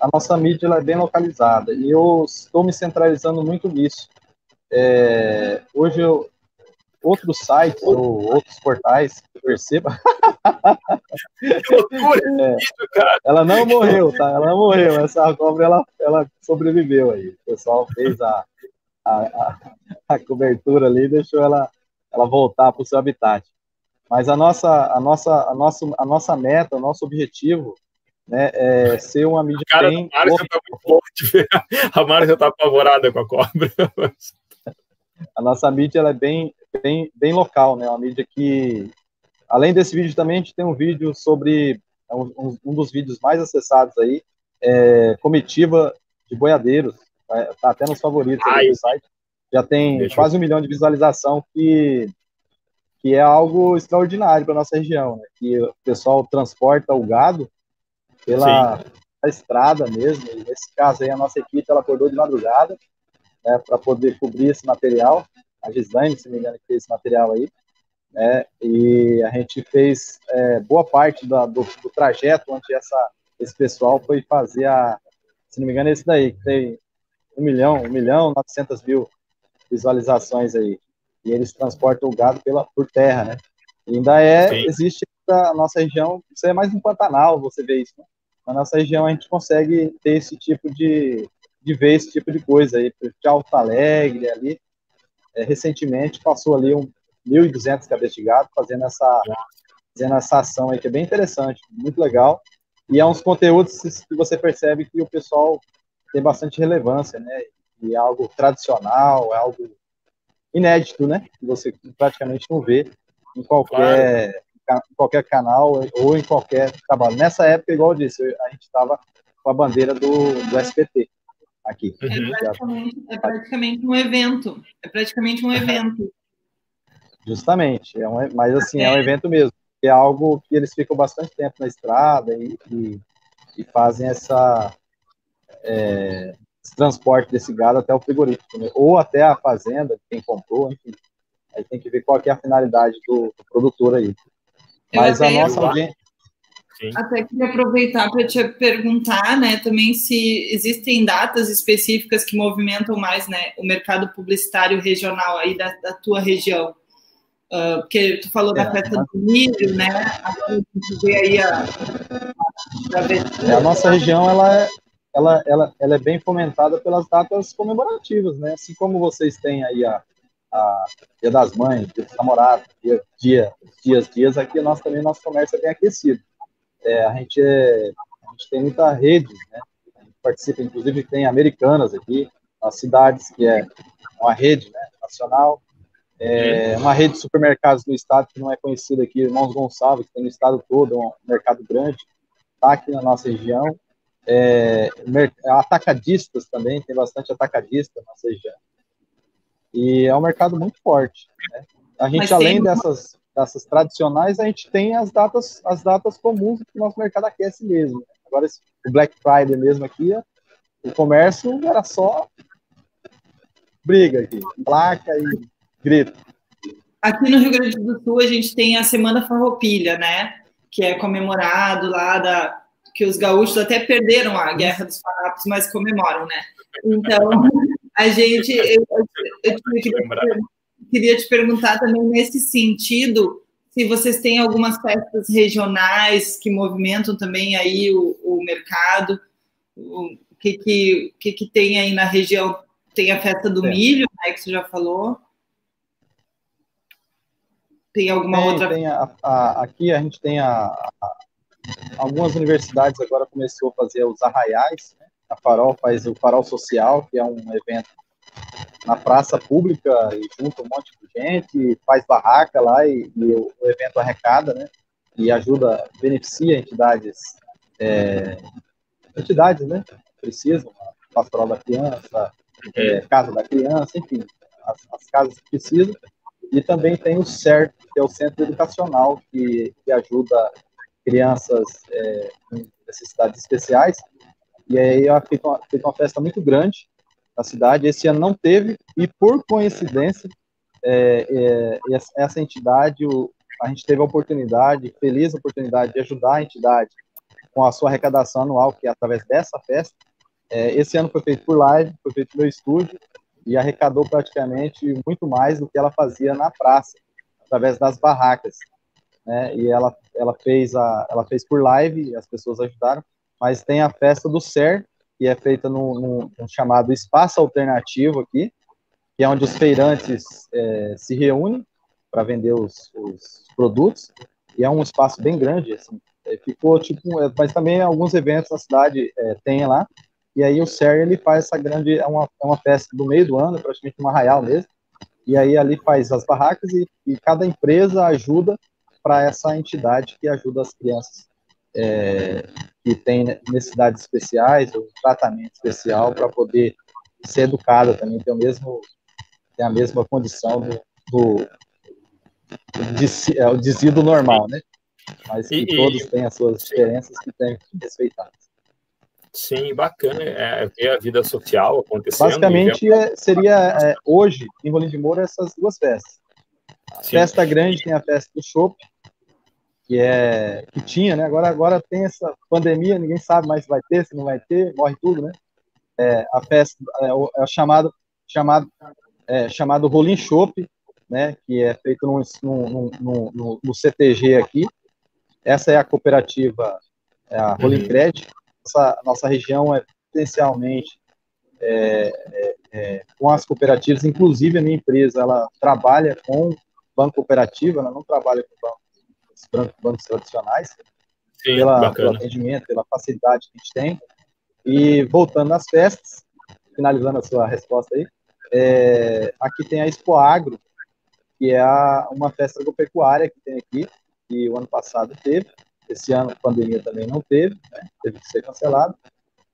a nossa mídia é bem localizada e eu estou me centralizando muito nisso. É, hoje eu, outros sites ou outros portais, perceba. que loucura, é, ela não morreu, tá? Ela não morreu. Essa cobra ela, ela sobreviveu aí. O pessoal fez a, a, a, a cobertura ali e deixou ela, ela voltar para o seu habitat. Mas a nossa, a nossa, a nossa, a nossa meta, o nosso objetivo né, é ser uma mídia Cara. A Márcia muito forte. A Márcia tá apavorada com a cobra. a nossa mídia ela é bem, bem, bem local, né? Uma mídia que, além desse vídeo também, a gente tem um vídeo sobre um, um dos vídeos mais acessados aí, é, comitiva de boiadeiros, tá, tá até nos favoritos Ai, do site. Já tem quase um milhão de visualização que que é algo extraordinário para nossa região, né? que o pessoal transporta o gado pela estrada mesmo. E nesse caso aí, a nossa equipe ela acordou de madrugada né, para poder cobrir esse material. A Gislaine, se não me engano, que fez esse material aí. Né, e a gente fez é, boa parte da, do, do, trajeto onde essa, esse pessoal foi fazer a, se não me engano, esse daí, que tem um milhão, um milhão, 900 mil visualizações aí. E eles transportam o gado pela, por terra, né? E ainda é, Sim. existe a nossa região, isso é mais um Pantanal, você vê isso, né? Na nossa região a gente consegue ter esse tipo de, de ver esse tipo de coisa aí, de Alto Alegre ali, é, recentemente passou ali um 1.200 cabeças de gado fazendo essa, fazendo essa ação aí, que é bem interessante, muito legal, e é uns conteúdos que você percebe que o pessoal tem bastante relevância, né, e é algo tradicional, é algo inédito, né, que você praticamente não vê em qualquer, claro. em qualquer canal ou em qualquer trabalho. Nessa época, igual eu disse, a gente estava com a bandeira do, do SPT aqui. É uhum. praticamente, é praticamente um evento. É praticamente um evento. Justamente, é um, mas assim, é um evento mesmo. É algo que eles ficam bastante tempo na estrada e, e, e fazem essa, é, esse transporte desse gado até o frigorífico, né? ou até a fazenda, quem comprou, enfim. Aí tem que ver qual é a finalidade do, do produtor aí. Mas a nossa audiência. Até queria aproveitar para te perguntar, né, também se existem datas específicas que movimentam mais, né, o mercado publicitário regional aí da, da tua região. Uh, porque tu falou é, da festa do milho, né? A gente vê aí a, a, é, a nossa região ela é, ela, ela, ela é bem fomentada pelas datas comemorativas, né? Assim como vocês têm aí a, a Dia das Mães, Dia dos Namorados, dia, dia, dias, dias, aqui nós também, nosso comércio é bem aquecido. É, a, gente é, a gente tem muita rede, né? A gente participa, inclusive tem americanas aqui, nas cidades, que é uma rede né, nacional, é, uma rede de supermercados do estado que não é conhecida aqui, Irmãos Gonçalves, que tem no estado todo, um mercado grande, está aqui na nossa região. É, atacadistas também, tem bastante atacadista na nossa região. E é um mercado muito forte. Né? A gente, Mas além tem... dessas, dessas tradicionais, a gente tem as datas, as datas comuns que o nosso mercado aquece mesmo. Agora, o Black Friday mesmo aqui, o comércio era só briga aqui, placa e grito. Aqui no Rio Grande do Sul, a gente tem a Semana Farroupilha, né? Que é comemorado lá da que os gaúchos até perderam a Guerra dos Farrapos, mas comemoram, né? Então, a gente, eu, eu, queria, queria te perguntar também nesse sentido, se vocês têm algumas festas regionais que movimentam também aí o, o mercado, o que que, que que tem aí na região? Tem a festa do é. milho, né, que você já falou. Tem alguma tem, outra? Tem a, a, aqui a gente tem a, algumas universidades agora começou a fazer os arraiais, né? a Farol faz o Farol Social, que é um evento na praça pública e junta um monte de gente, faz barraca lá e, e o, o, evento arrecada, né? E ajuda, beneficia entidades, é, entidades, né? Precisam, a pastoral da criança, é, casa da criança, enfim, as, as, casas que precisam. E também tem o CERT, que é o Centro Educacional, que, que ajuda crianças é, com necessidades especiais e aí fiz uma, uma festa muito grande na cidade. Esse ano não teve, e por coincidência, é, é, essa entidade, o, a gente teve a oportunidade, feliz oportunidade de ajudar a entidade com a sua arrecadação anual, que é através dessa festa. É, esse ano foi feito por live, foi feito no estúdio, e arrecadou praticamente muito mais do que ela fazia na praça, através das barracas. Né? E ela, ela, fez a, ela fez por live, as pessoas ajudaram, mas tem a festa do SER, que é feita no, no, chamado Espaço Alternativo aqui, que é onde os feirantes é, se reúnem para vender os, os, produtos, e é um espaço bem grande, assim, é, ficou tipo, é, mas também alguns eventos na cidade é, tem lá, e aí o SER, ele faz essa grande, é uma, é uma festa do meio do ano, praticamente uma arraial mesmo, e aí ali faz as barracas e, e cada empresa ajuda para essa entidade que ajuda as crianças é, que têm necessidades especiais ou tratamento especial para poder ser educada também, ter o mesmo ter a mesma condição do, do de, é, o desído normal, né? Mas que e, todos têm as suas diferenças que têm que ser respeitadas. Sim, bacana é, ver a vida social acontecendo. Basicamente, é, seria é, hoje, em Rolim de Moura, essas duas festas. A Sim. festa grande tem a festa do chopp, que é que tinha, né? Agora, agora tem essa pandemia, ninguém sabe mais se vai ter, se não vai ter, morre tudo, né? É, a festa é, o, é chamado chamado é, chamado Rolim Shop, né? Que é feito no, no, no, no, CTG aqui. Essa é a cooperativa, é a Rolim uhum. Credit. Essa nossa região é potencialmente é, é, é, com as cooperativas, inclusive a minha empresa, ela trabalha com banco cooperativo, ela não trabalha com banco bancos tradicionais, Sim, pela, pelo atendimento, pela facilidade que a gente tem. E voltando às festas, finalizando a sua resposta aí, é, aqui tem a Expo Agro, que é a, uma festa agropecuária que tem aqui, que o ano passado teve, esse ano a pandemia também não teve, né, teve que ser cancelado,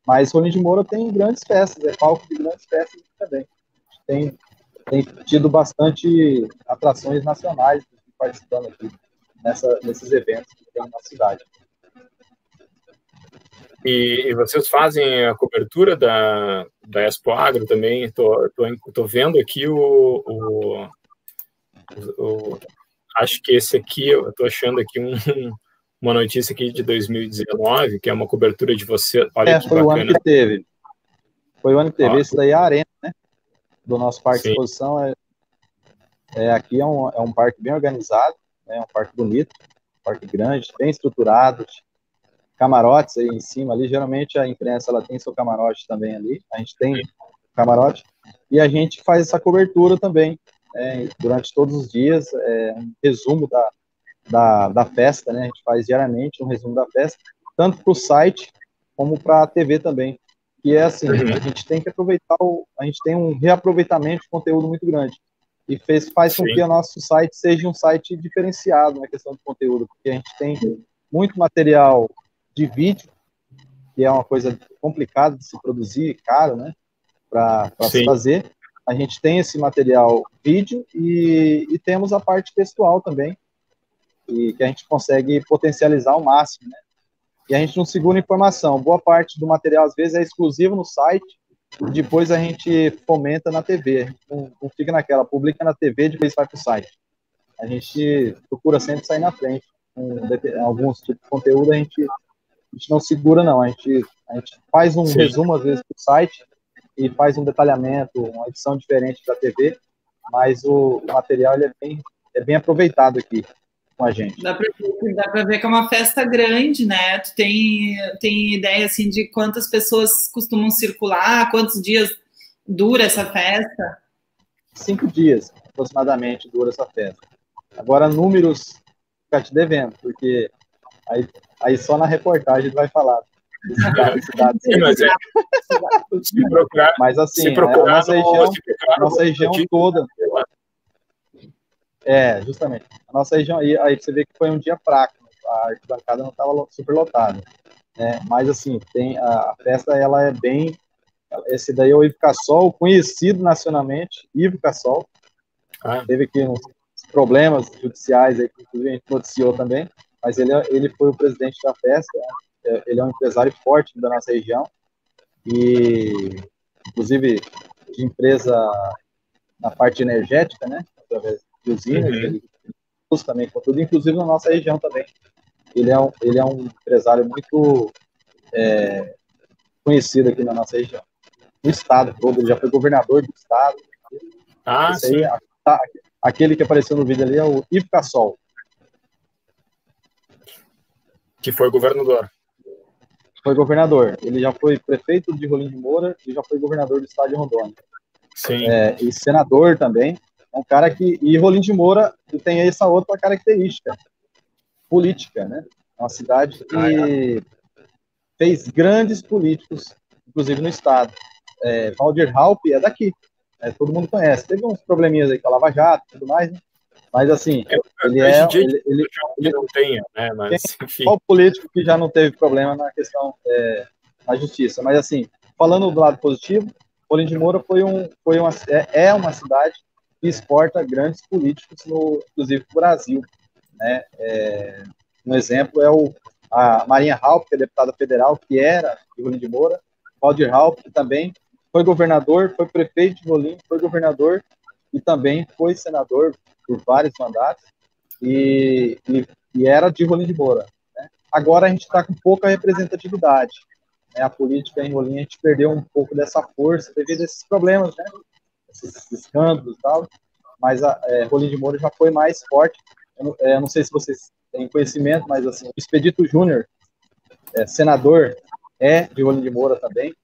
mas Rolim de Moura tem grandes festas, é palco de grandes festas também. Tem, tem tido bastante atrações nacionais participando aqui nessa, nesses eventos que tem na cidade. E, e, vocês fazem a cobertura da, da Expo Agro também? Estou tô, tô, tô, vendo aqui o, o, o, Acho que esse aqui, eu estou achando aqui um, uma notícia aqui de 2019, que é uma cobertura de você. Olha é, que foi bacana. o ano que teve. Foi o ano que teve. Ó. Esse daí é a arena, né? Do nosso parque Sim. de exposição. É, é, aqui é um, é um parque bem organizado né? Um parque bonito, um parque grande, bem estruturado, camarotes aí em cima ali. Geralmente a imprensa ela tem seu camarote também ali. A gente tem camarote e a gente faz essa cobertura também né? durante todos os dias, é, um resumo da, da, da festa, né? A gente faz diariamente um resumo da festa, tanto para o site como para a TV também. Que é assim, a gente tem que aproveitar, o, a gente tem um reaproveitamento de conteúdo muito grande e fez, faz com que o nosso site seja um site diferenciado na questão de conteúdo, porque a gente tem muito material de vídeo, que é uma coisa complicada de se produzir, caro, né, para se fazer. A gente tem esse material vídeo e, e, temos a parte textual também, e que a gente consegue potencializar ao máximo, né? E a gente não segura informação. Boa parte do material, às vezes, é exclusivo no site, depois a gente fomenta na TV. A gente não, não fica naquela, publica na TV, depois vai para o site. A gente procura sempre sair na frente. Alguns tipos de conteúdo a gente, a gente não segura, não. A gente, a gente faz um Sim. resumo, às vezes, para o site e faz um detalhamento, uma edição diferente da TV, mas o, material ele é, bem, é bem aproveitado aqui com a gente. Dá para ver que é uma festa grande, né? Tu tem, tem ideia assim de quantas pessoas costumam circular, quantos dias dura essa festa? Cinco dias, aproximadamente, dura essa festa. Agora, números, ficar te devendo, porque aí, aí só na reportagem vai falar. Sim, mas, é, procurar, mas assim, procurar, a nossa região, nossa região toda, é, justamente. A nossa região, aí, aí você vê que foi um dia fraco, a arquibancada não estava super lotada. Né? Mas, assim, tem, a, festa, ela é bem... Esse daí é o Ivo Cassol, conhecido nacionalmente, Ivo Cassol. Ah. Teve aqui uns problemas judiciais aí, que inclusive a gente noticiou também, mas ele, ele foi o presidente da festa, né? ele é um empresário forte da nossa região, e, inclusive, de empresa na parte energética, né, através de usinas, uhum. ele também conteúdo, inclusive na nossa região também. Ele é um, ele é um empresário muito é, conhecido aqui na nossa região. no estado todo, ele já foi governador do estado. Ah, Esse sim. Aí, tá, aquele que apareceu no vídeo ali é o Ivo Cassol. Que foi governador. Foi governador. Ele já foi prefeito de Rolim de Moura e já foi governador do estado de Rondônia. Sim. É, e senador também. É um cara que. E Rolim de Moura tem essa outra característica política, né? É uma cidade que ah, é. fez grandes políticos, inclusive no estado. É, Valdir Halp é daqui, é, todo mundo conhece. Teve uns probleminhas aí com a Lava Jato e tudo mais, né? Mas assim, é, ele é. Ele, ele, ele, não tenha, né? Mas, enfim. Qual político que já não teve problema na questão é, na justiça? Mas assim, falando do lado positivo, Olim de Moura foi um, foi uma, é, é uma cidade que exporta grandes políticos, no, inclusive para o Brasil. Né? É, um exemplo é o, a Marinha Halp, que é deputada federal, que era de Rolim de Moura, Valdir Halp, que também foi governador, foi prefeito de Rolim, foi governador e também foi senador por vários mandatos e, e, e era de Rolim de Moura. Né? Agora a gente está com pouca representatividade. Né? A política em Rolim, a gente perdeu um pouco dessa força devido a esses problemas, né? Esses escândalos e tal, mas a é, Rolim de Moura já foi mais forte. Eu, é, não sei se vocês têm conhecimento, mas assim, o Expedito Júnior, é, senador, é de Rolim de Moura também,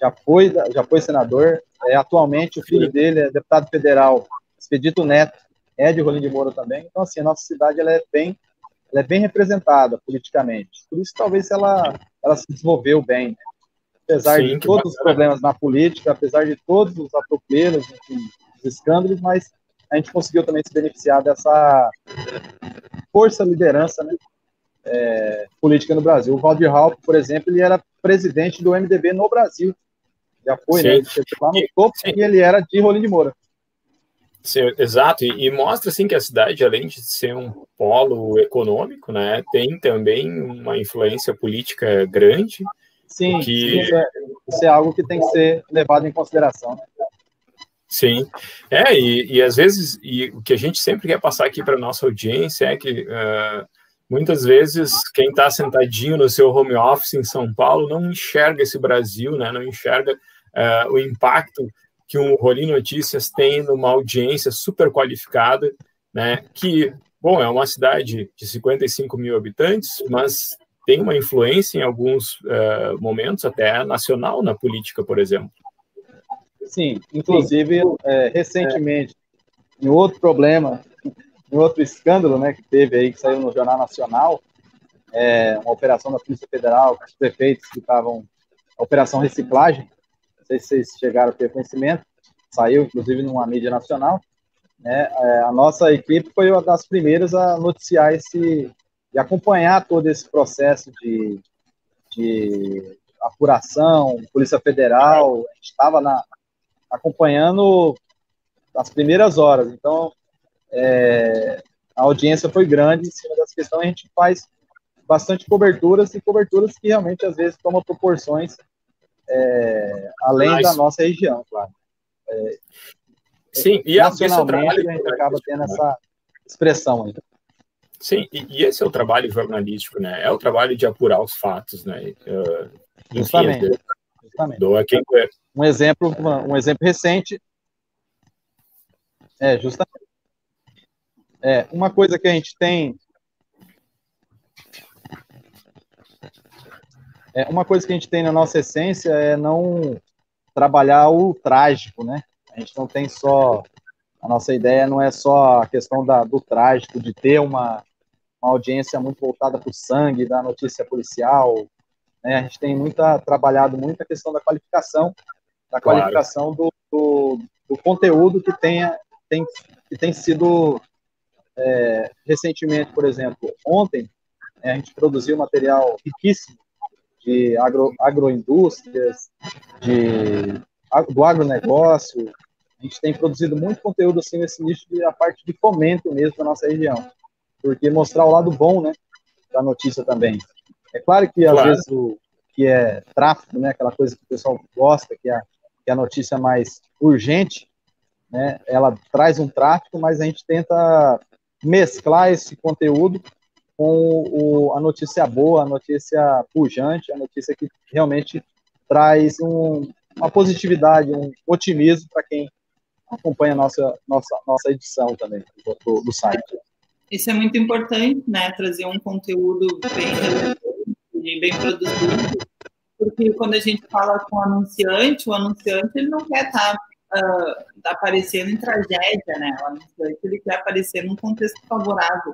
já foi, já foi senador, é, atualmente o filho dele é deputado federal, Expedito Neto, é de Rolim de Moura também, então assim, a nossa cidade ela é bem ela é bem representada politicamente, por isso talvez ela, ela se desenvolveu bem, né? Apesar Sim, de todos os problemas na política, apesar de todos os atropelos, enfim, os escândalos, mas a gente conseguiu também se beneficiar dessa força liderança né, é, política no Brasil. O Valdir Raup, por exemplo, ele era presidente do MDB no Brasil. Já foi, né? Sim. né? Ele chegou lá no topo Sim. e ele era de Rolim de Moura. Sim, exato, e, e, mostra assim que a cidade, além de ser um polo econômico, né, tem também uma influência política grande, Sim, que... isso, é, isso, é, algo que tem que ser levado em consideração. Né? Sim, é, e, e às vezes, e o que a gente sempre quer passar aqui para nossa audiência é que uh, muitas vezes quem está sentadinho no seu home office em São Paulo não enxerga esse Brasil, né, não enxerga uh, o impacto que um Rolim Notícias tem numa audiência super qualificada, né, que, bom, é uma cidade de 55 mil habitantes, mas tem uma influência em alguns uh, momentos até nacional na política, por exemplo. Sim, inclusive é, recentemente, em outro problema, em outro escândalo, né, que teve aí que saiu no Jornal Nacional, é, uma operação da Polícia Federal, com os prefeitos que estavam, operação reciclagem, não sei se vocês chegaram a ter conhecimento, saiu inclusive numa mídia nacional, né, a nossa equipe foi uma das primeiras a noticiar esse e acompanhar todo esse processo de, de apuração, Polícia Federal, a gente estava acompanhando as primeiras horas, então é, a audiência foi grande em cima dessa questão, a gente faz bastante coberturas e coberturas que realmente às vezes tomam proporções é, além Mas... da nossa região, claro. É, Sim, e nacionalmente a gente acaba tendo essa expressão aí. Sim, e, esse é o trabalho jornalístico, né? É o trabalho de apurar os fatos, né? Uh, enfim, justamente. justamente. Doa quem Um exemplo, um exemplo recente. É, justamente. É, uma coisa que a gente tem. É, uma coisa que a gente tem na nossa essência é não trabalhar o trágico, né? A gente não tem só a nossa ideia não é só a questão da, do trágico, de ter uma, uma audiência muito voltada para o sangue, da notícia policial. Né? A gente tem muita, trabalhado muito a questão da qualificação, da claro. qualificação do, do, do, conteúdo que, tenha, tem, que tem sido é, recentemente, por exemplo, ontem, né, a gente produziu material riquíssimo de agro, agroindústrias, de, do agronegócio. A gente tem produzido muito conteúdo assim nesse nicho de a parte de fomento mesmo da nossa região porque mostrar o lado bom, né, da notícia também. É claro que às vezes o que é tráfego, né, aquela coisa que o pessoal gosta, que é, que é a notícia mais urgente, né, ela traz um tráfego, mas a gente tenta mesclar esse conteúdo com o, a notícia boa, a notícia pujante, a notícia que realmente traz um, uma positividade, um otimismo para quem acompanha a nossa, nossa, nossa edição também do, do site. Isso é muito importante, né? Trazer um conteúdo bem bem produzido, porque quando a gente fala com o anunciante, o anunciante ele não quer estar tá, uh, aparecendo em tragédia, né? O anunciante ele quer aparecer num contexto favorável.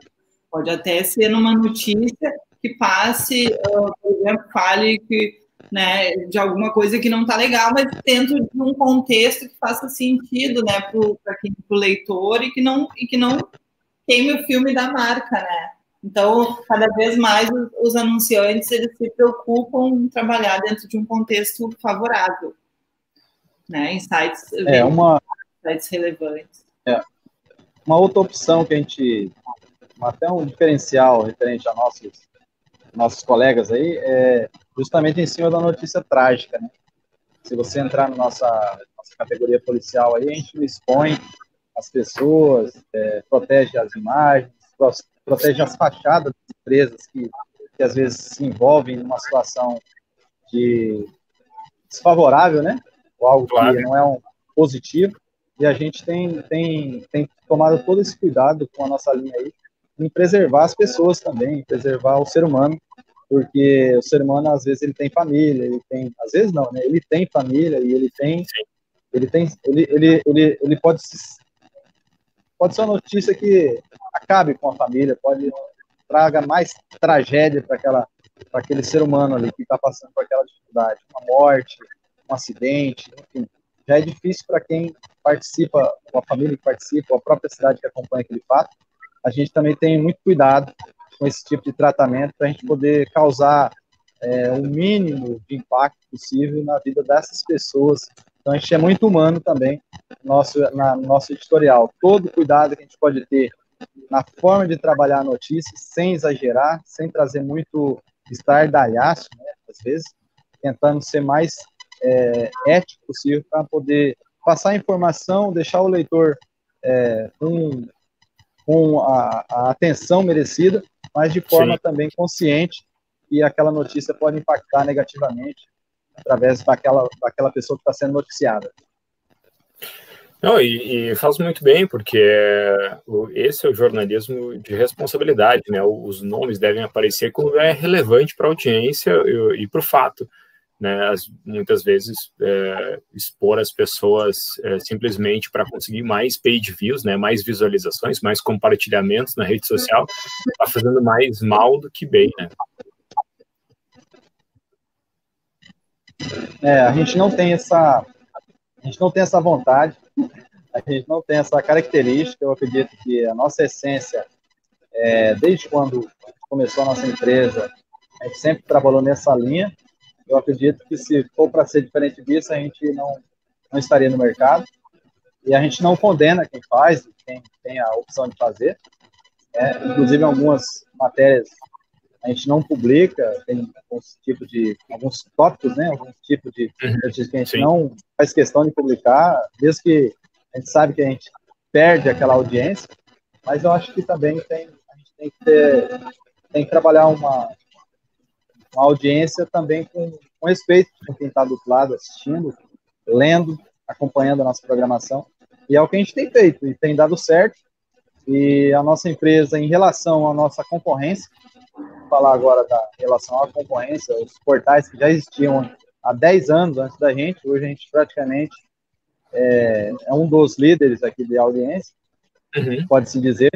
Pode até ser numa notícia que passe, uh, por exemplo, fale que né, de alguma coisa que não está legal, mas dentro de um contexto que faça sentido, né, para o leitor e que não e que não queime o filme da marca, né? Então, cada vez mais os, anunciantes eles se preocupam em trabalhar dentro de um contexto favorável, né? Em sites, é uma sites relevantes. É. Uma outra opção que a gente até um diferencial referente a nossos nossos colegas aí é justamente em cima da notícia trágica, né? Se você entrar na nossa, nossa categoria policial aí, a gente expõe as pessoas, é, protege as imagens, protege as fachadas das empresas que, que às vezes se envolvem numa situação de desfavorável, né? Ou algo claro. que não é um positivo. E a gente tem, tem, tem tomado todo esse cuidado com a nossa linha aí, em preservar as pessoas também, preservar o ser humano, porque o ser humano às vezes ele tem família, ele tem, às vezes não, né? Ele tem família e ele tem, ele tem, ele, ele, ele, ele pode pode ser uma notícia que acabe com a família, pode traga mais tragédia para aquela para aquele ser humano ali que está passando por aquela dificuldade, uma morte, um acidente, enfim, já é difícil para quem participa, a família que participa, a própria cidade que acompanha aquele fato. A gente também tem muito cuidado com esse tipo de tratamento para a gente poder causar é, o mínimo de impacto possível na vida dessas pessoas então a gente é muito humano também no nosso, na, no nosso editorial. Todo cuidado que a gente pode ter na forma de trabalhar a notícia, sem exagerar, sem trazer muito estardalhaço, né, às vezes, tentando ser mais é, ético possível para poder passar a informação, deixar o leitor é, com, com a, a, atenção merecida, mas de forma Sim. também consciente que aquela notícia pode impactar negativamente através daquela, daquela pessoa que está sendo noticiada. Não, e, e, faz muito bem, porque esse é o jornalismo de responsabilidade, né? Os nomes devem aparecer quando é relevante para a audiência e, e para o fato. Né? As, muitas vezes é, expor as pessoas é, simplesmente para conseguir mais page views, né? mais visualizações, mais compartilhamentos na rede social, está fazendo mais mal do que bem, né? É, a gente não tem essa, a gente não tem essa vontade, a gente não tem essa característica. Eu acredito que a nossa essência, é, desde quando começou a nossa empresa, a gente sempre trabalhou nessa linha. Eu acredito que se for para ser diferente disso, a gente não, não estaria no mercado. E a gente não condena quem faz, quem tem a opção de fazer. É, inclusive, algumas matérias a gente não publica, tem alguns tipos de, alguns tópicos, né, alguns tipos de uhum. notícias que a gente Sim. não faz questão de publicar, mesmo que a gente sabe que a gente perde aquela audiência, mas eu acho que também tem, a gente tem que ter, tem que trabalhar uma, uma audiência também com, com respeito com quem está do outro lado assistindo, lendo, acompanhando a nossa programação, e é o que a gente tem feito, e tem dado certo, e a nossa empresa, em relação à nossa concorrência, falar agora da relação à concorrência, os portais que já existiam há 10 anos antes da gente, hoje a gente praticamente é, é um dos líderes aqui de audiência, uhum. pode-se dizer,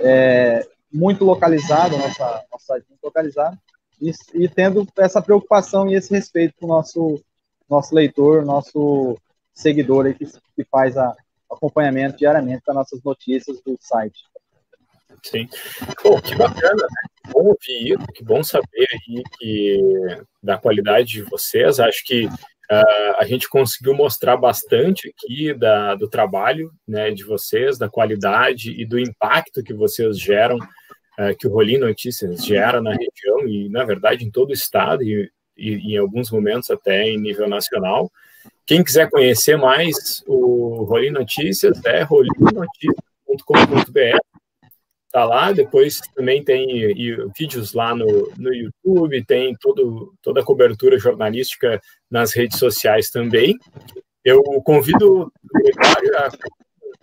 é, muito localizado, nossa, nosso site muito localizado, e, e, tendo essa preocupação e esse respeito com o nosso, nosso leitor, nosso seguidor aí que, que faz a, acompanhamento diariamente das nossas notícias do site. Sim. Pô, que bacana, né? Bom ouvir isso, que bom saber aí que, da qualidade de vocês. Acho que uh, a gente conseguiu mostrar bastante aqui da, do trabalho né, de vocês, da qualidade e do impacto que vocês geram, uh, que o Rolim Notícias gera na região e, na verdade, em todo o estado e, e em alguns momentos até em nível nacional. Quem quiser conhecer mais o Rolim Notícias é rolinnotícias.com.br tá lá. Depois também tem vídeos lá no, no YouTube, tem todo, toda a cobertura jornalística nas redes sociais também. Eu convido o Gregório a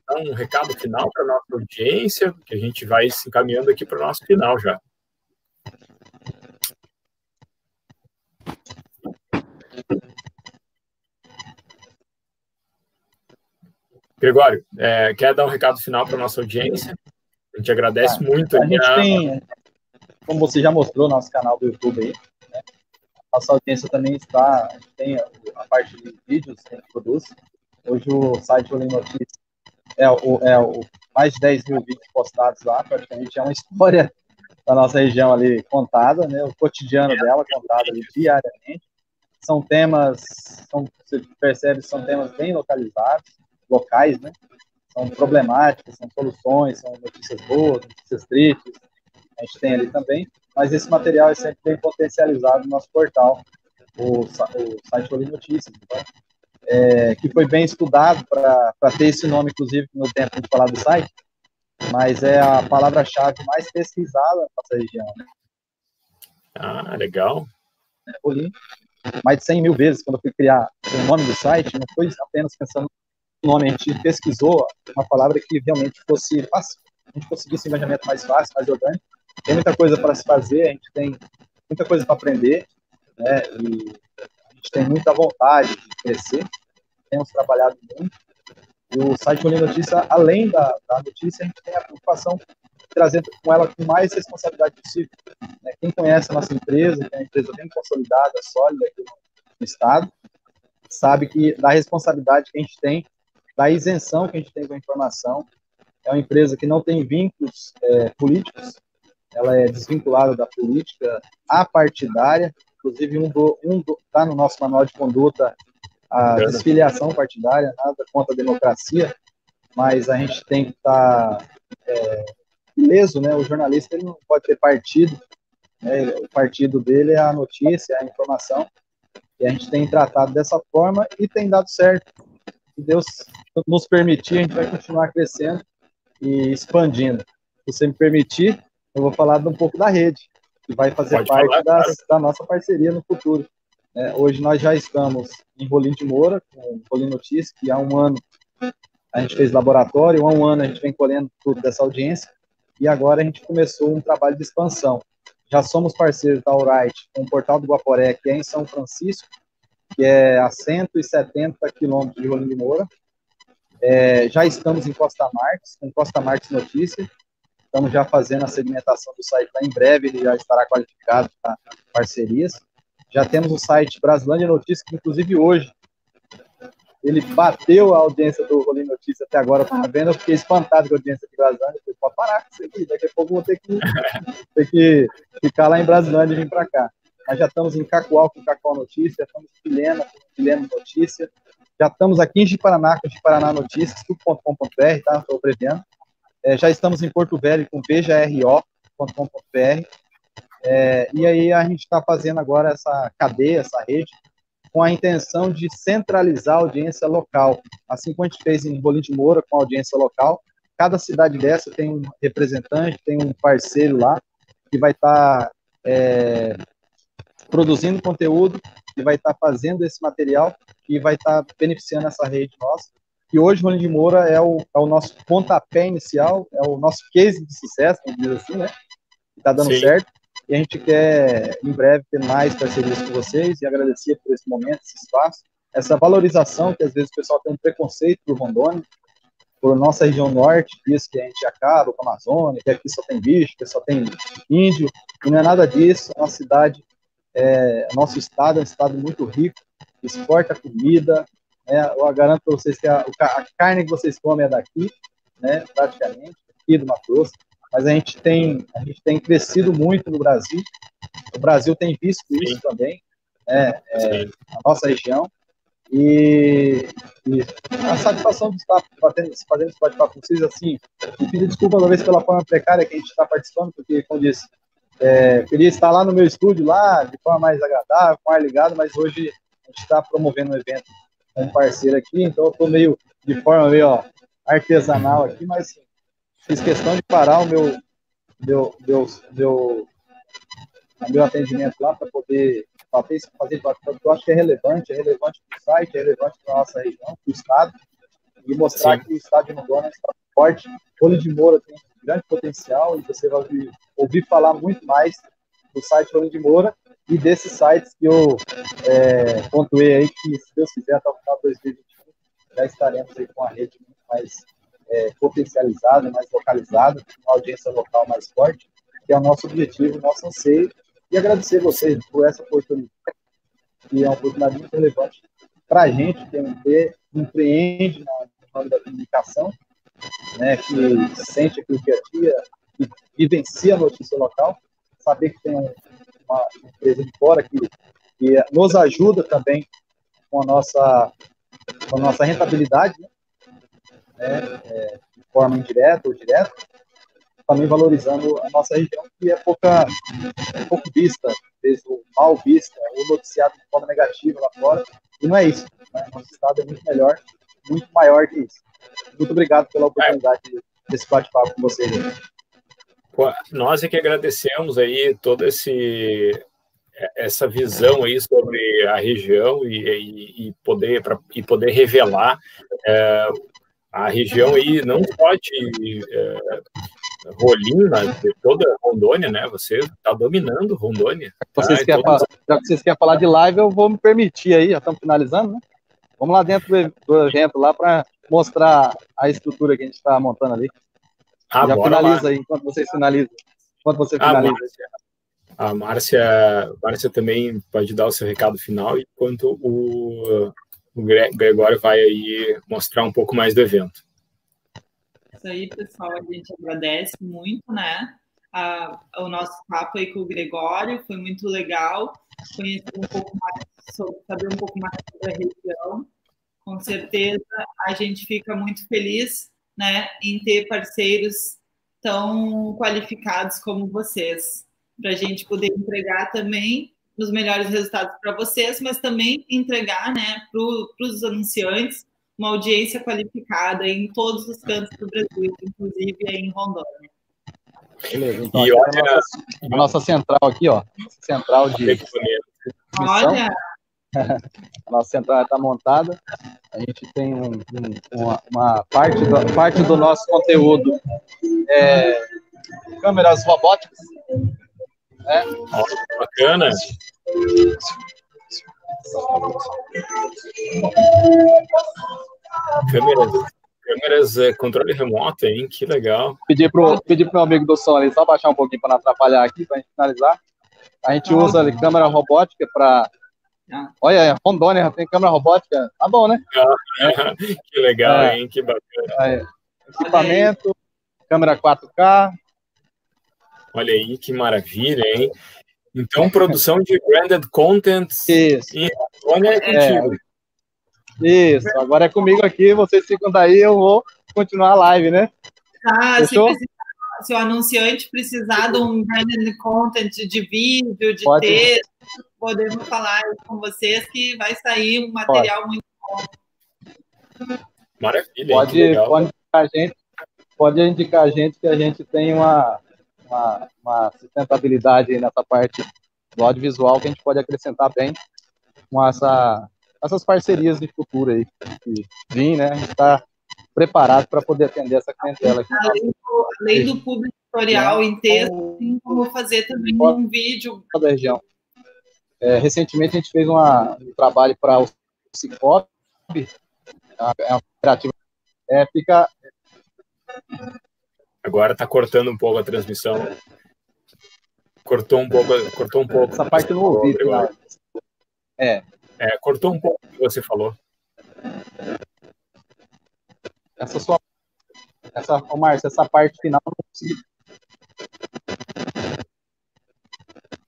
dar um recado final para nossa audiência, que a gente vai se encaminhando aqui para o nosso final já. Gregório, é, quer dar um recado final para nossa audiência? A gente agradece ah, muito. A gente a... tem, como você já mostrou, nosso canal do YouTube aí, né? nossa audiência também está, a gente tem a parte de vídeos que a gente produz. Hoje o site Olhem Notícias é o, é o mais de 10 mil vídeos postados lá, praticamente é uma história da nossa região ali contada, né? O cotidiano dela contado ali diariamente. São temas, são, você percebe, são temas bem localizados locais, né? São problemáticas, são soluções, são notícias boas, notícias tristes, a gente tem ali também, mas esse material é sempre bem potencializado no nosso portal, o, o site Oli Notícias, então, é, que foi bem estudado para ter esse nome, inclusive, no tempo de falar do site, mas é a palavra-chave mais pesquisada na nossa região. Né? Ah, legal. É, mais de 100 mil vezes quando eu fui criar o nome do site, não foi apenas pensando nome, a gente pesquisou uma palavra que realmente fosse fácil, a gente conseguisse um engajamento mais fácil, mais orgânico. Tem muita coisa para se fazer, a gente tem muita coisa para aprender, né? E a gente tem muita vontade de crescer, temos trabalhado muito. E o site Olhando Notícia, além da, da notícia, a gente tem a preocupação de trazer com ela com mais responsabilidade possível. Né? Quem conhece a nossa empresa, que é uma empresa bem consolidada, sólida aqui no, no Estado, sabe que da responsabilidade que a gente tem da isenção que a gente tem com a informação. É uma empresa que não tem vínculos é, políticos, ela é desvinculada da política apartidária, inclusive um um está no nosso manual de conduta a desfiliação partidária, nada contra a democracia, mas a gente tem que estar tá, é, né? O jornalista ele não pode ter partido, né? o partido dele é a notícia, é a informação, e a gente tem tratado dessa forma e tem dado certo se Deus nos permitir, a gente vai continuar crescendo e expandindo. Se você me permitir, eu vou falar um pouco da rede, que vai fazer Pode parte falar, das, da nossa parceria no futuro. É, hoje nós já estamos em Rolim de Moura, com Rolim Notícias, que há um ano a gente fez laboratório, há um ano a gente vem colhendo tudo dessa audiência, e agora a gente começou um trabalho de expansão. Já somos parceiros da Alright com o Portal do Guaporé, que é em São Francisco, que é a 170 quilômetros de Rolim de Moura. É, já estamos em Costa Marques, com Costa Marques Notícias. Estamos já fazendo a segmentação do site. Tá? Em breve ele já estará qualificado para parcerias. Já temos o site Brasilândia Notícias, que inclusive hoje ele bateu a audiência do Rolim Notícias até agora, estava vendo, eu fiquei espantado com a audiência de Brasilândia, eu falei, pode parar com isso aqui, daqui a pouco vou ter que, ter que ficar lá em Brasilândia e vir para cá. Nós já estamos em Cacoal com Cacoal Notícia, estamos em Pilena com Pilena Notícia, já estamos aqui em Jiparaná com Jiparaná Notícias, tudo.com.br, tá? Estou abreviando. É, já estamos em Porto Velho com vjro.com.br. É, e aí a gente está fazendo agora essa cadeia, essa rede, com a intenção de centralizar a audiência local. Assim como a gente fez em Bolim de Moura com a audiência local, cada cidade dessa tem um representante, tem um parceiro lá, que vai estar tá, é, produzindo conteúdo e vai estar tá fazendo esse material e vai estar tá beneficiando essa rede nossa. E hoje o Rolim de Moura é o, é o nosso pontapé inicial, é o nosso case de sucesso, vamos dizer assim, né? Está dando Sim. certo. E a gente quer, em breve, ter mais parcerias com vocês e agradecer por esse momento, esse espaço, essa valorização que às vezes o pessoal tem um preconceito por Rondônia, por nossa região norte, diz que a gente acaba com a Amazônia, que aqui só tem bicho, que só tem índio, e não é nada disso. É uma cidade é, nosso estado é um estado muito rico, exporta comida. Né? Eu garanto para vocês que a, a, carne que vocês comem é daqui, né? praticamente, aqui do Mato Grosso. Mas a gente tem, a gente tem crescido muito no Brasil. O Brasil tem visto isso Sim. também, né? é, na nossa região. E, e, a satisfação de estar fazendo, fazendo esse bate-papo com vocês, assim, pedir desculpa talvez pela forma precária que a gente está participando, porque, como disse, é, queria estar lá no meu estúdio, lá, de forma mais agradável, com ar ligado, mas hoje a gente está promovendo um evento com um parceiro aqui, então eu estou meio de forma meio ó, artesanal aqui, mas fiz questão de parar o meu, meu, meu, meu, meu atendimento lá para poder fazer, fazer eu acho que é relevante, é relevante para o site, é relevante para a nossa região, para o estado, e mostrar Sim. que o estado de Rondônia está forte. Folha de Moura tem grande potencial e você vai ouvir, ouvir falar muito mais do site Folha de Moura e desses sites que eu é, pontuei aí, que se Deus quiser, até o final de 2021, já estaremos aí com a rede muito mais é, potencializada, mais localizada, uma audiência local mais forte, que é o nosso objetivo, nosso anseio, e agradecer vocês por essa oportunidade, que é uma oportunidade muito relevante para a gente, que empreende na da comunicação, né, que sente aquilo que é dia, que vivencia a notícia local, saber que tem uma empresa de fora que, que nos ajuda também com a nossa, com a nossa rentabilidade, né? né, é, de forma indireta ou direta, também valorizando a nossa região, que é pouca, é pouco vista, ou mal vista, ou noticiado de forma negativa lá fora, e não é isso. Né? Nosso estado é muito melhor, muito maior que isso. Muito obrigado pela oportunidade desse bate-papo com vocês. Nós é que agradecemos aí todo esse essa visão aí sobre a região e, e, e poder pra, e poder revelar é, a região aí não só de é, Rolim, de toda Rondônia, né? Você está dominando Rondônia. Tá? Vocês querem falar, já que vocês querem falar de live, eu vou me permitir aí, já estamos finalizando, né? Vamos lá dentro do evento lá para mostrar a estrutura que a gente está montando ali. Ah, já finaliza lá. aí, enquanto vocês finalizam. Enquanto você finaliza. A Márcia, a Márcia também pode dar o seu recado final, enquanto o o Gregório vai aí mostrar um pouco mais do evento. Isso aí, pessoal, a gente agradece muito, né? A, o nosso papo aí com o Gregório foi muito legal, conhecer um pouco mais, sobre, saber um pouco mais sobre a região. Com certeza a gente fica muito feliz, né, em ter parceiros tão qualificados como vocês, para a gente poder entregar também os melhores resultados para vocês, mas também entregar né, para os anunciantes uma audiência qualificada em todos os cantos do Brasil, inclusive em Rondônia. Beleza, então e olha, a nossa, a nossa, central aqui, ó, central de Olha, a nossa central está montada. A gente tem um, um, uma, uma, parte, do, parte do nosso conteúdo é, câmeras robóticas. Né? Bacana. Câmeras, é, controle remoto, hein? Que legal. Pedir pro, pedir pro meu amigo do som ali só baixar um pouquinho para não atrapalhar aqui, para a gente finalizar. A gente usa ali câmera robótica para. Olha, Rondônia já tem câmera robótica. Tá bom, né? Ah, que legal, é. hein? Que bacana. É. Equipamento, câmera 4K. Olha aí, que maravilha, hein? Então, produção de branded content Isso. em Rondônia é contigo. É. Isso, agora é comigo aqui, vocês ficam daí, eu vou continuar a live, né? Ah, se, precisar, se, o anunciante precisar de um branded content de vídeo, de Pode. texto, podemos falar com vocês que vai sair um material Pode. muito bom. Maravilha. Pode, pode indicar a gente, pode indicar a gente que a gente tem uma uma, uma sustentabilidade nessa parte do audiovisual que a gente pode acrescentar bem com essa, essas parcerias de futuro aí que vim, né? A gente está preparado para poder atender essa clientela. Aqui. Além do, além do público tutorial em texto, tem como fazer também um vídeo. Da região. É, recentemente a gente fez uma, um trabalho para o Cicop, é uma cooperativa. É, fica Agora está cortando um pouco a transmissão. Cortou um pouco, cortou um pouco. Essa parte eu não ouvi. Né? É. é. Cortou um pouco o que você falou. Essa sua. Essa, ô Márcio, essa parte final eu não consegui.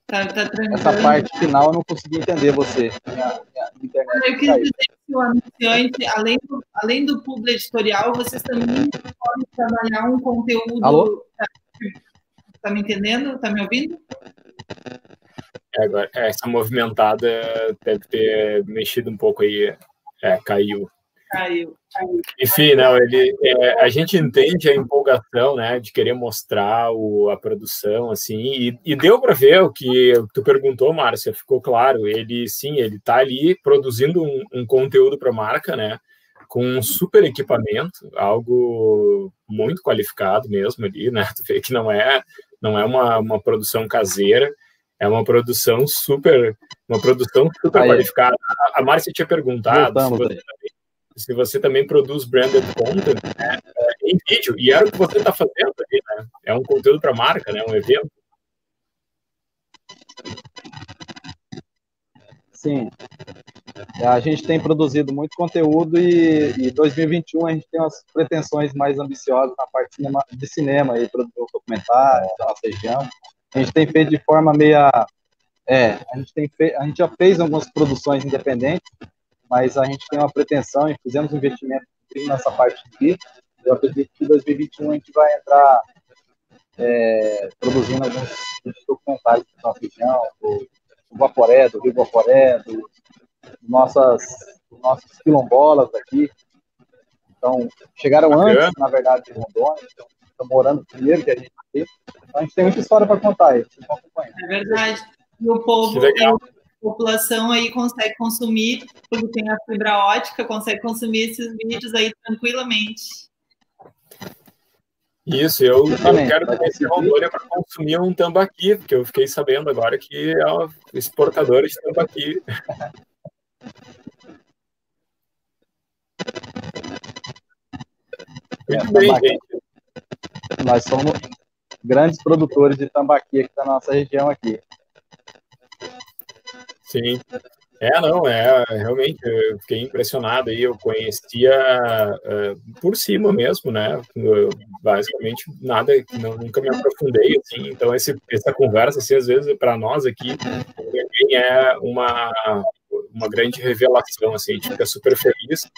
Tá, tá essa parte final eu não consegui entender você. Minha, minha internet eu quis dizer que o anunciante, além do, além do publi editorial, vocês também podem trabalhar um conteúdo. Alô? Tá, me entendendo? Tá me ouvindo? É, agora, essa movimentada deve ter mexido um pouco aí. É, caiu. Caiu. Enfim, não, ele, é, a gente entende a empolgação, né, de querer mostrar o, a produção, assim, e, e deu para ver o que tu perguntou, Márcia, ficou claro. Ele, sim, ele está ali produzindo um, um conteúdo para a marca, né, com um super equipamento, algo muito qualificado mesmo ali, né? Tu vê que não é, não é uma, uma produção caseira, é uma produção super, uma produção super Aí, qualificada. A, Márcia tinha perguntado se você, também, se você, também, produz branded content né, é, em vídeo, e era o que você está fazendo ali, né? É um conteúdo para marca, né? Um evento. Sim. A gente tem produzido muito conteúdo e, em 2021 a gente tem umas pretensões mais ambiciosas na parte de cinema, de cinema aí, produtor documentário da nossa região. A gente tem feito de forma meia. É, a gente, tem fe, a gente já fez algumas produções independentes, mas a gente tem uma pretensão e fizemos um investimento nessa parte aqui. Eu acredito que em 2021 a gente vai entrar é, produzindo alguns documentários da nossa região, do, do Vaporé, do Rio Vaporé, do, nossas, nossos quilombolas aqui. Então, chegaram antes, na verdade, de Rondônia, então, estão morando primeiro que a gente aqui. Então, a gente tem muita história para contar aí, vocês vão acompanhar. É verdade. E o povo, a população aí consegue consumir, porque tem a fibra ótica, consegue consumir esses vídeos aí tranquilamente. Isso, eu, eu quero conhecer Rondônia para consumir um tambaqui, porque eu fiquei sabendo agora que é uma exportadora de tambaqui. Muito bem, gente. Nós somos grandes produtores de tambaqui aqui da nossa região aqui. Sim. É, não, é, realmente, eu fiquei impressionado aí, eu conhecia uh, por cima mesmo, né, basicamente nada, não, nunca me aprofundei, assim, então esse, essa conversa, assim, às vezes, para nós aqui, é uma, uma grande revelação, assim, a gente fica super feliz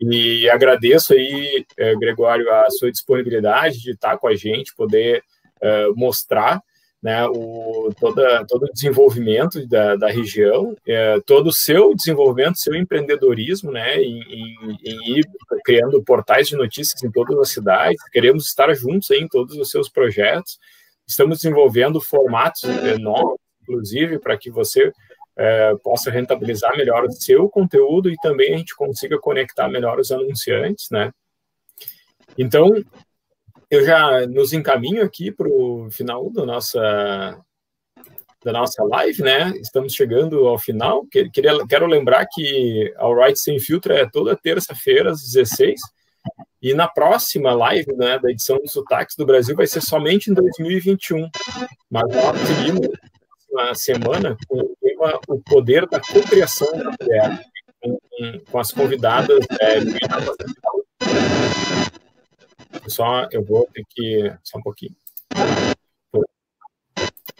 e agradeço aí, eh, Gregório, a sua disponibilidade de estar com a gente, poder uh, mostrar né, o, toda, todo o desenvolvimento da, da região, é, todo o seu desenvolvimento, seu empreendedorismo, né, em, em, em, ir criando portais de notícias em todas as cidades. Queremos estar juntos em todos os seus projetos. Estamos desenvolvendo formatos novos, inclusive, para que você é, possa rentabilizar melhor o seu conteúdo e também a gente consiga conectar melhor os anunciantes, né? Então, eu já nos encaminho aqui para o final da nossa, da nossa live, né? Estamos chegando ao final. Queria, quero lembrar que a Right Sem Filtro é toda terça-feira, às 16 e na próxima live né, da edição dos Sotaques do Brasil vai ser somente em 2021. Mas nós seguimos na semana com o tema O Poder da Cocriação da Mulher, com, com as convidadas é, só, eu vou ter que. Só um pouquinho.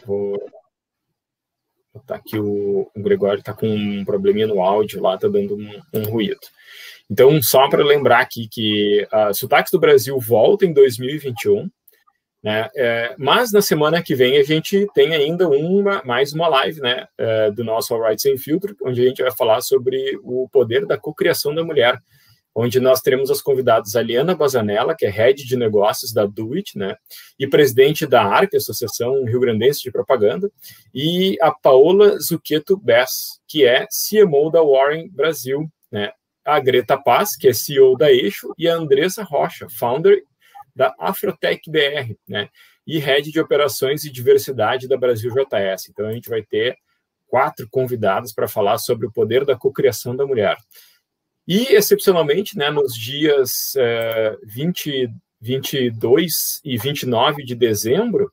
Vou, botar aqui o, o Gregório está com um probleminha no áudio lá, está dando um, um, ruído. Então, só para lembrar aqui que a Sotaques do Brasil volta em 2021. Né? É, mas na semana que vem a gente tem ainda uma mais uma live né, é, do nosso All Right Sem Filtro, onde a gente vai falar sobre o poder da cocriação da mulher onde nós teremos as convidadas a Liana Bazanella, que é head de negócios da Duit, né, e presidente da ARP, Associação Rio Grandense de Propaganda, e a Paola Zucchetto Bess, que é CMO da Warren Brasil, né, a Greta Paz, que é CEO da Eixo, e a Andressa Rocha, founder da Afrotech BR, né, e head de operações e diversidade da Brasil JS. Então a gente vai ter quatro convidados para falar sobre o poder da cocriação da mulher. E, excepcionalmente, né, nos dias é, 20, 22 e 29 de dezembro,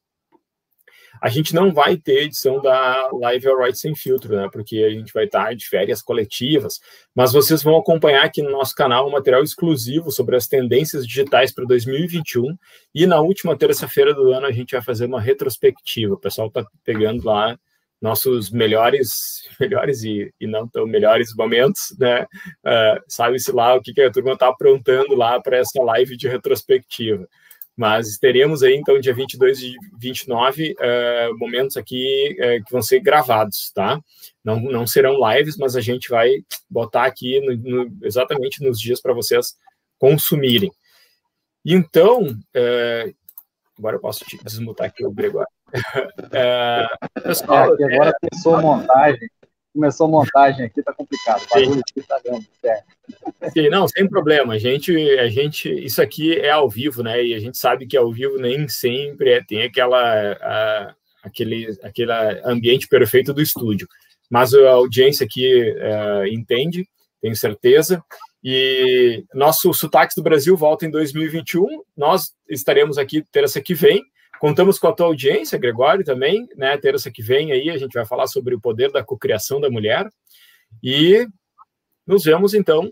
a gente não vai ter edição da Live Alright Sem Filtro, né? Porque a gente vai estar de férias coletivas. Mas vocês vão acompanhar aqui no nosso canal um material exclusivo sobre as tendências digitais para 2021. E na última terça-feira do ano a gente vai fazer uma retrospectiva. O pessoal está pegando lá nossos melhores, melhores e, e não tão melhores momentos, né? Uh, Sabe-se lá o que, que a turma está aprontando lá para essa live de retrospectiva. Mas teremos aí, então, dia 22 e 29, uh, momentos aqui uh, que vão ser gravados, tá? Não, não serão lives, mas a gente vai botar aqui no, no, exatamente nos dias para vocês consumirem. Então, uh, agora eu posso desmutar aqui o Gregório. pessoal, é, agora é... começou a montagem, começou a montagem aqui, tá complicado. O aqui tá dando, certo. Sim, não, sem problema. A gente, a gente, isso aqui é ao vivo, né? E a gente sabe que ao vivo nem sempre é, tem aquela, a, aquele, aquele ambiente perfeito do estúdio. Mas a audiência aqui uh, entende, tenho certeza. E nosso Sotaques do Brasil volta em 2021. Nós estaremos aqui terça que vem. Contamos com a tua audiência, Gregório, também, né? Terça que vem aí a gente vai falar sobre o poder da cocriação da mulher. E nos vemos então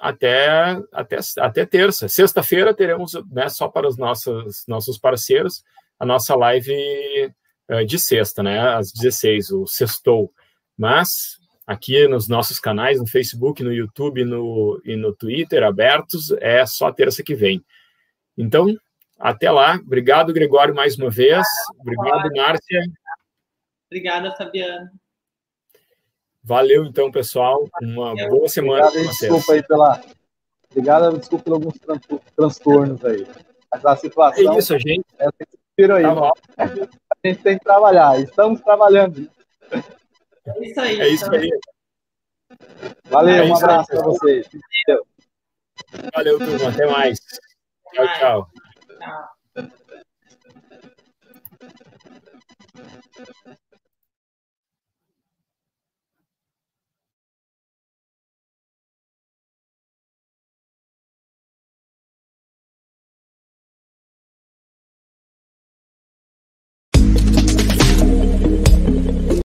até, até, até terça. Sexta-feira teremos, né, só para os nossos, nossos parceiros, a nossa live uh, de sexta, né, às 16, o Sextou. Mas aqui nos nossos canais, no Facebook, no YouTube no, e no Twitter abertos, é só terça que vem. Então, até lá. Obrigado, Gregório, mais uma vez. Obrigado, Márcia. Obrigada, Fabiano. Valeu, então, pessoal. Uma boa semana Obrigado, Desculpa aí pela. Obrigado, desculpa por alguns transtornos aí. Mas a situação. É isso, a gente. É aí. Tá a gente tem que trabalhar. Estamos trabalhando. É isso aí. É isso aí. Valeu, é um abraço para vocês. Valeu, turma. Até mais. Tchau, tchau. Tchau.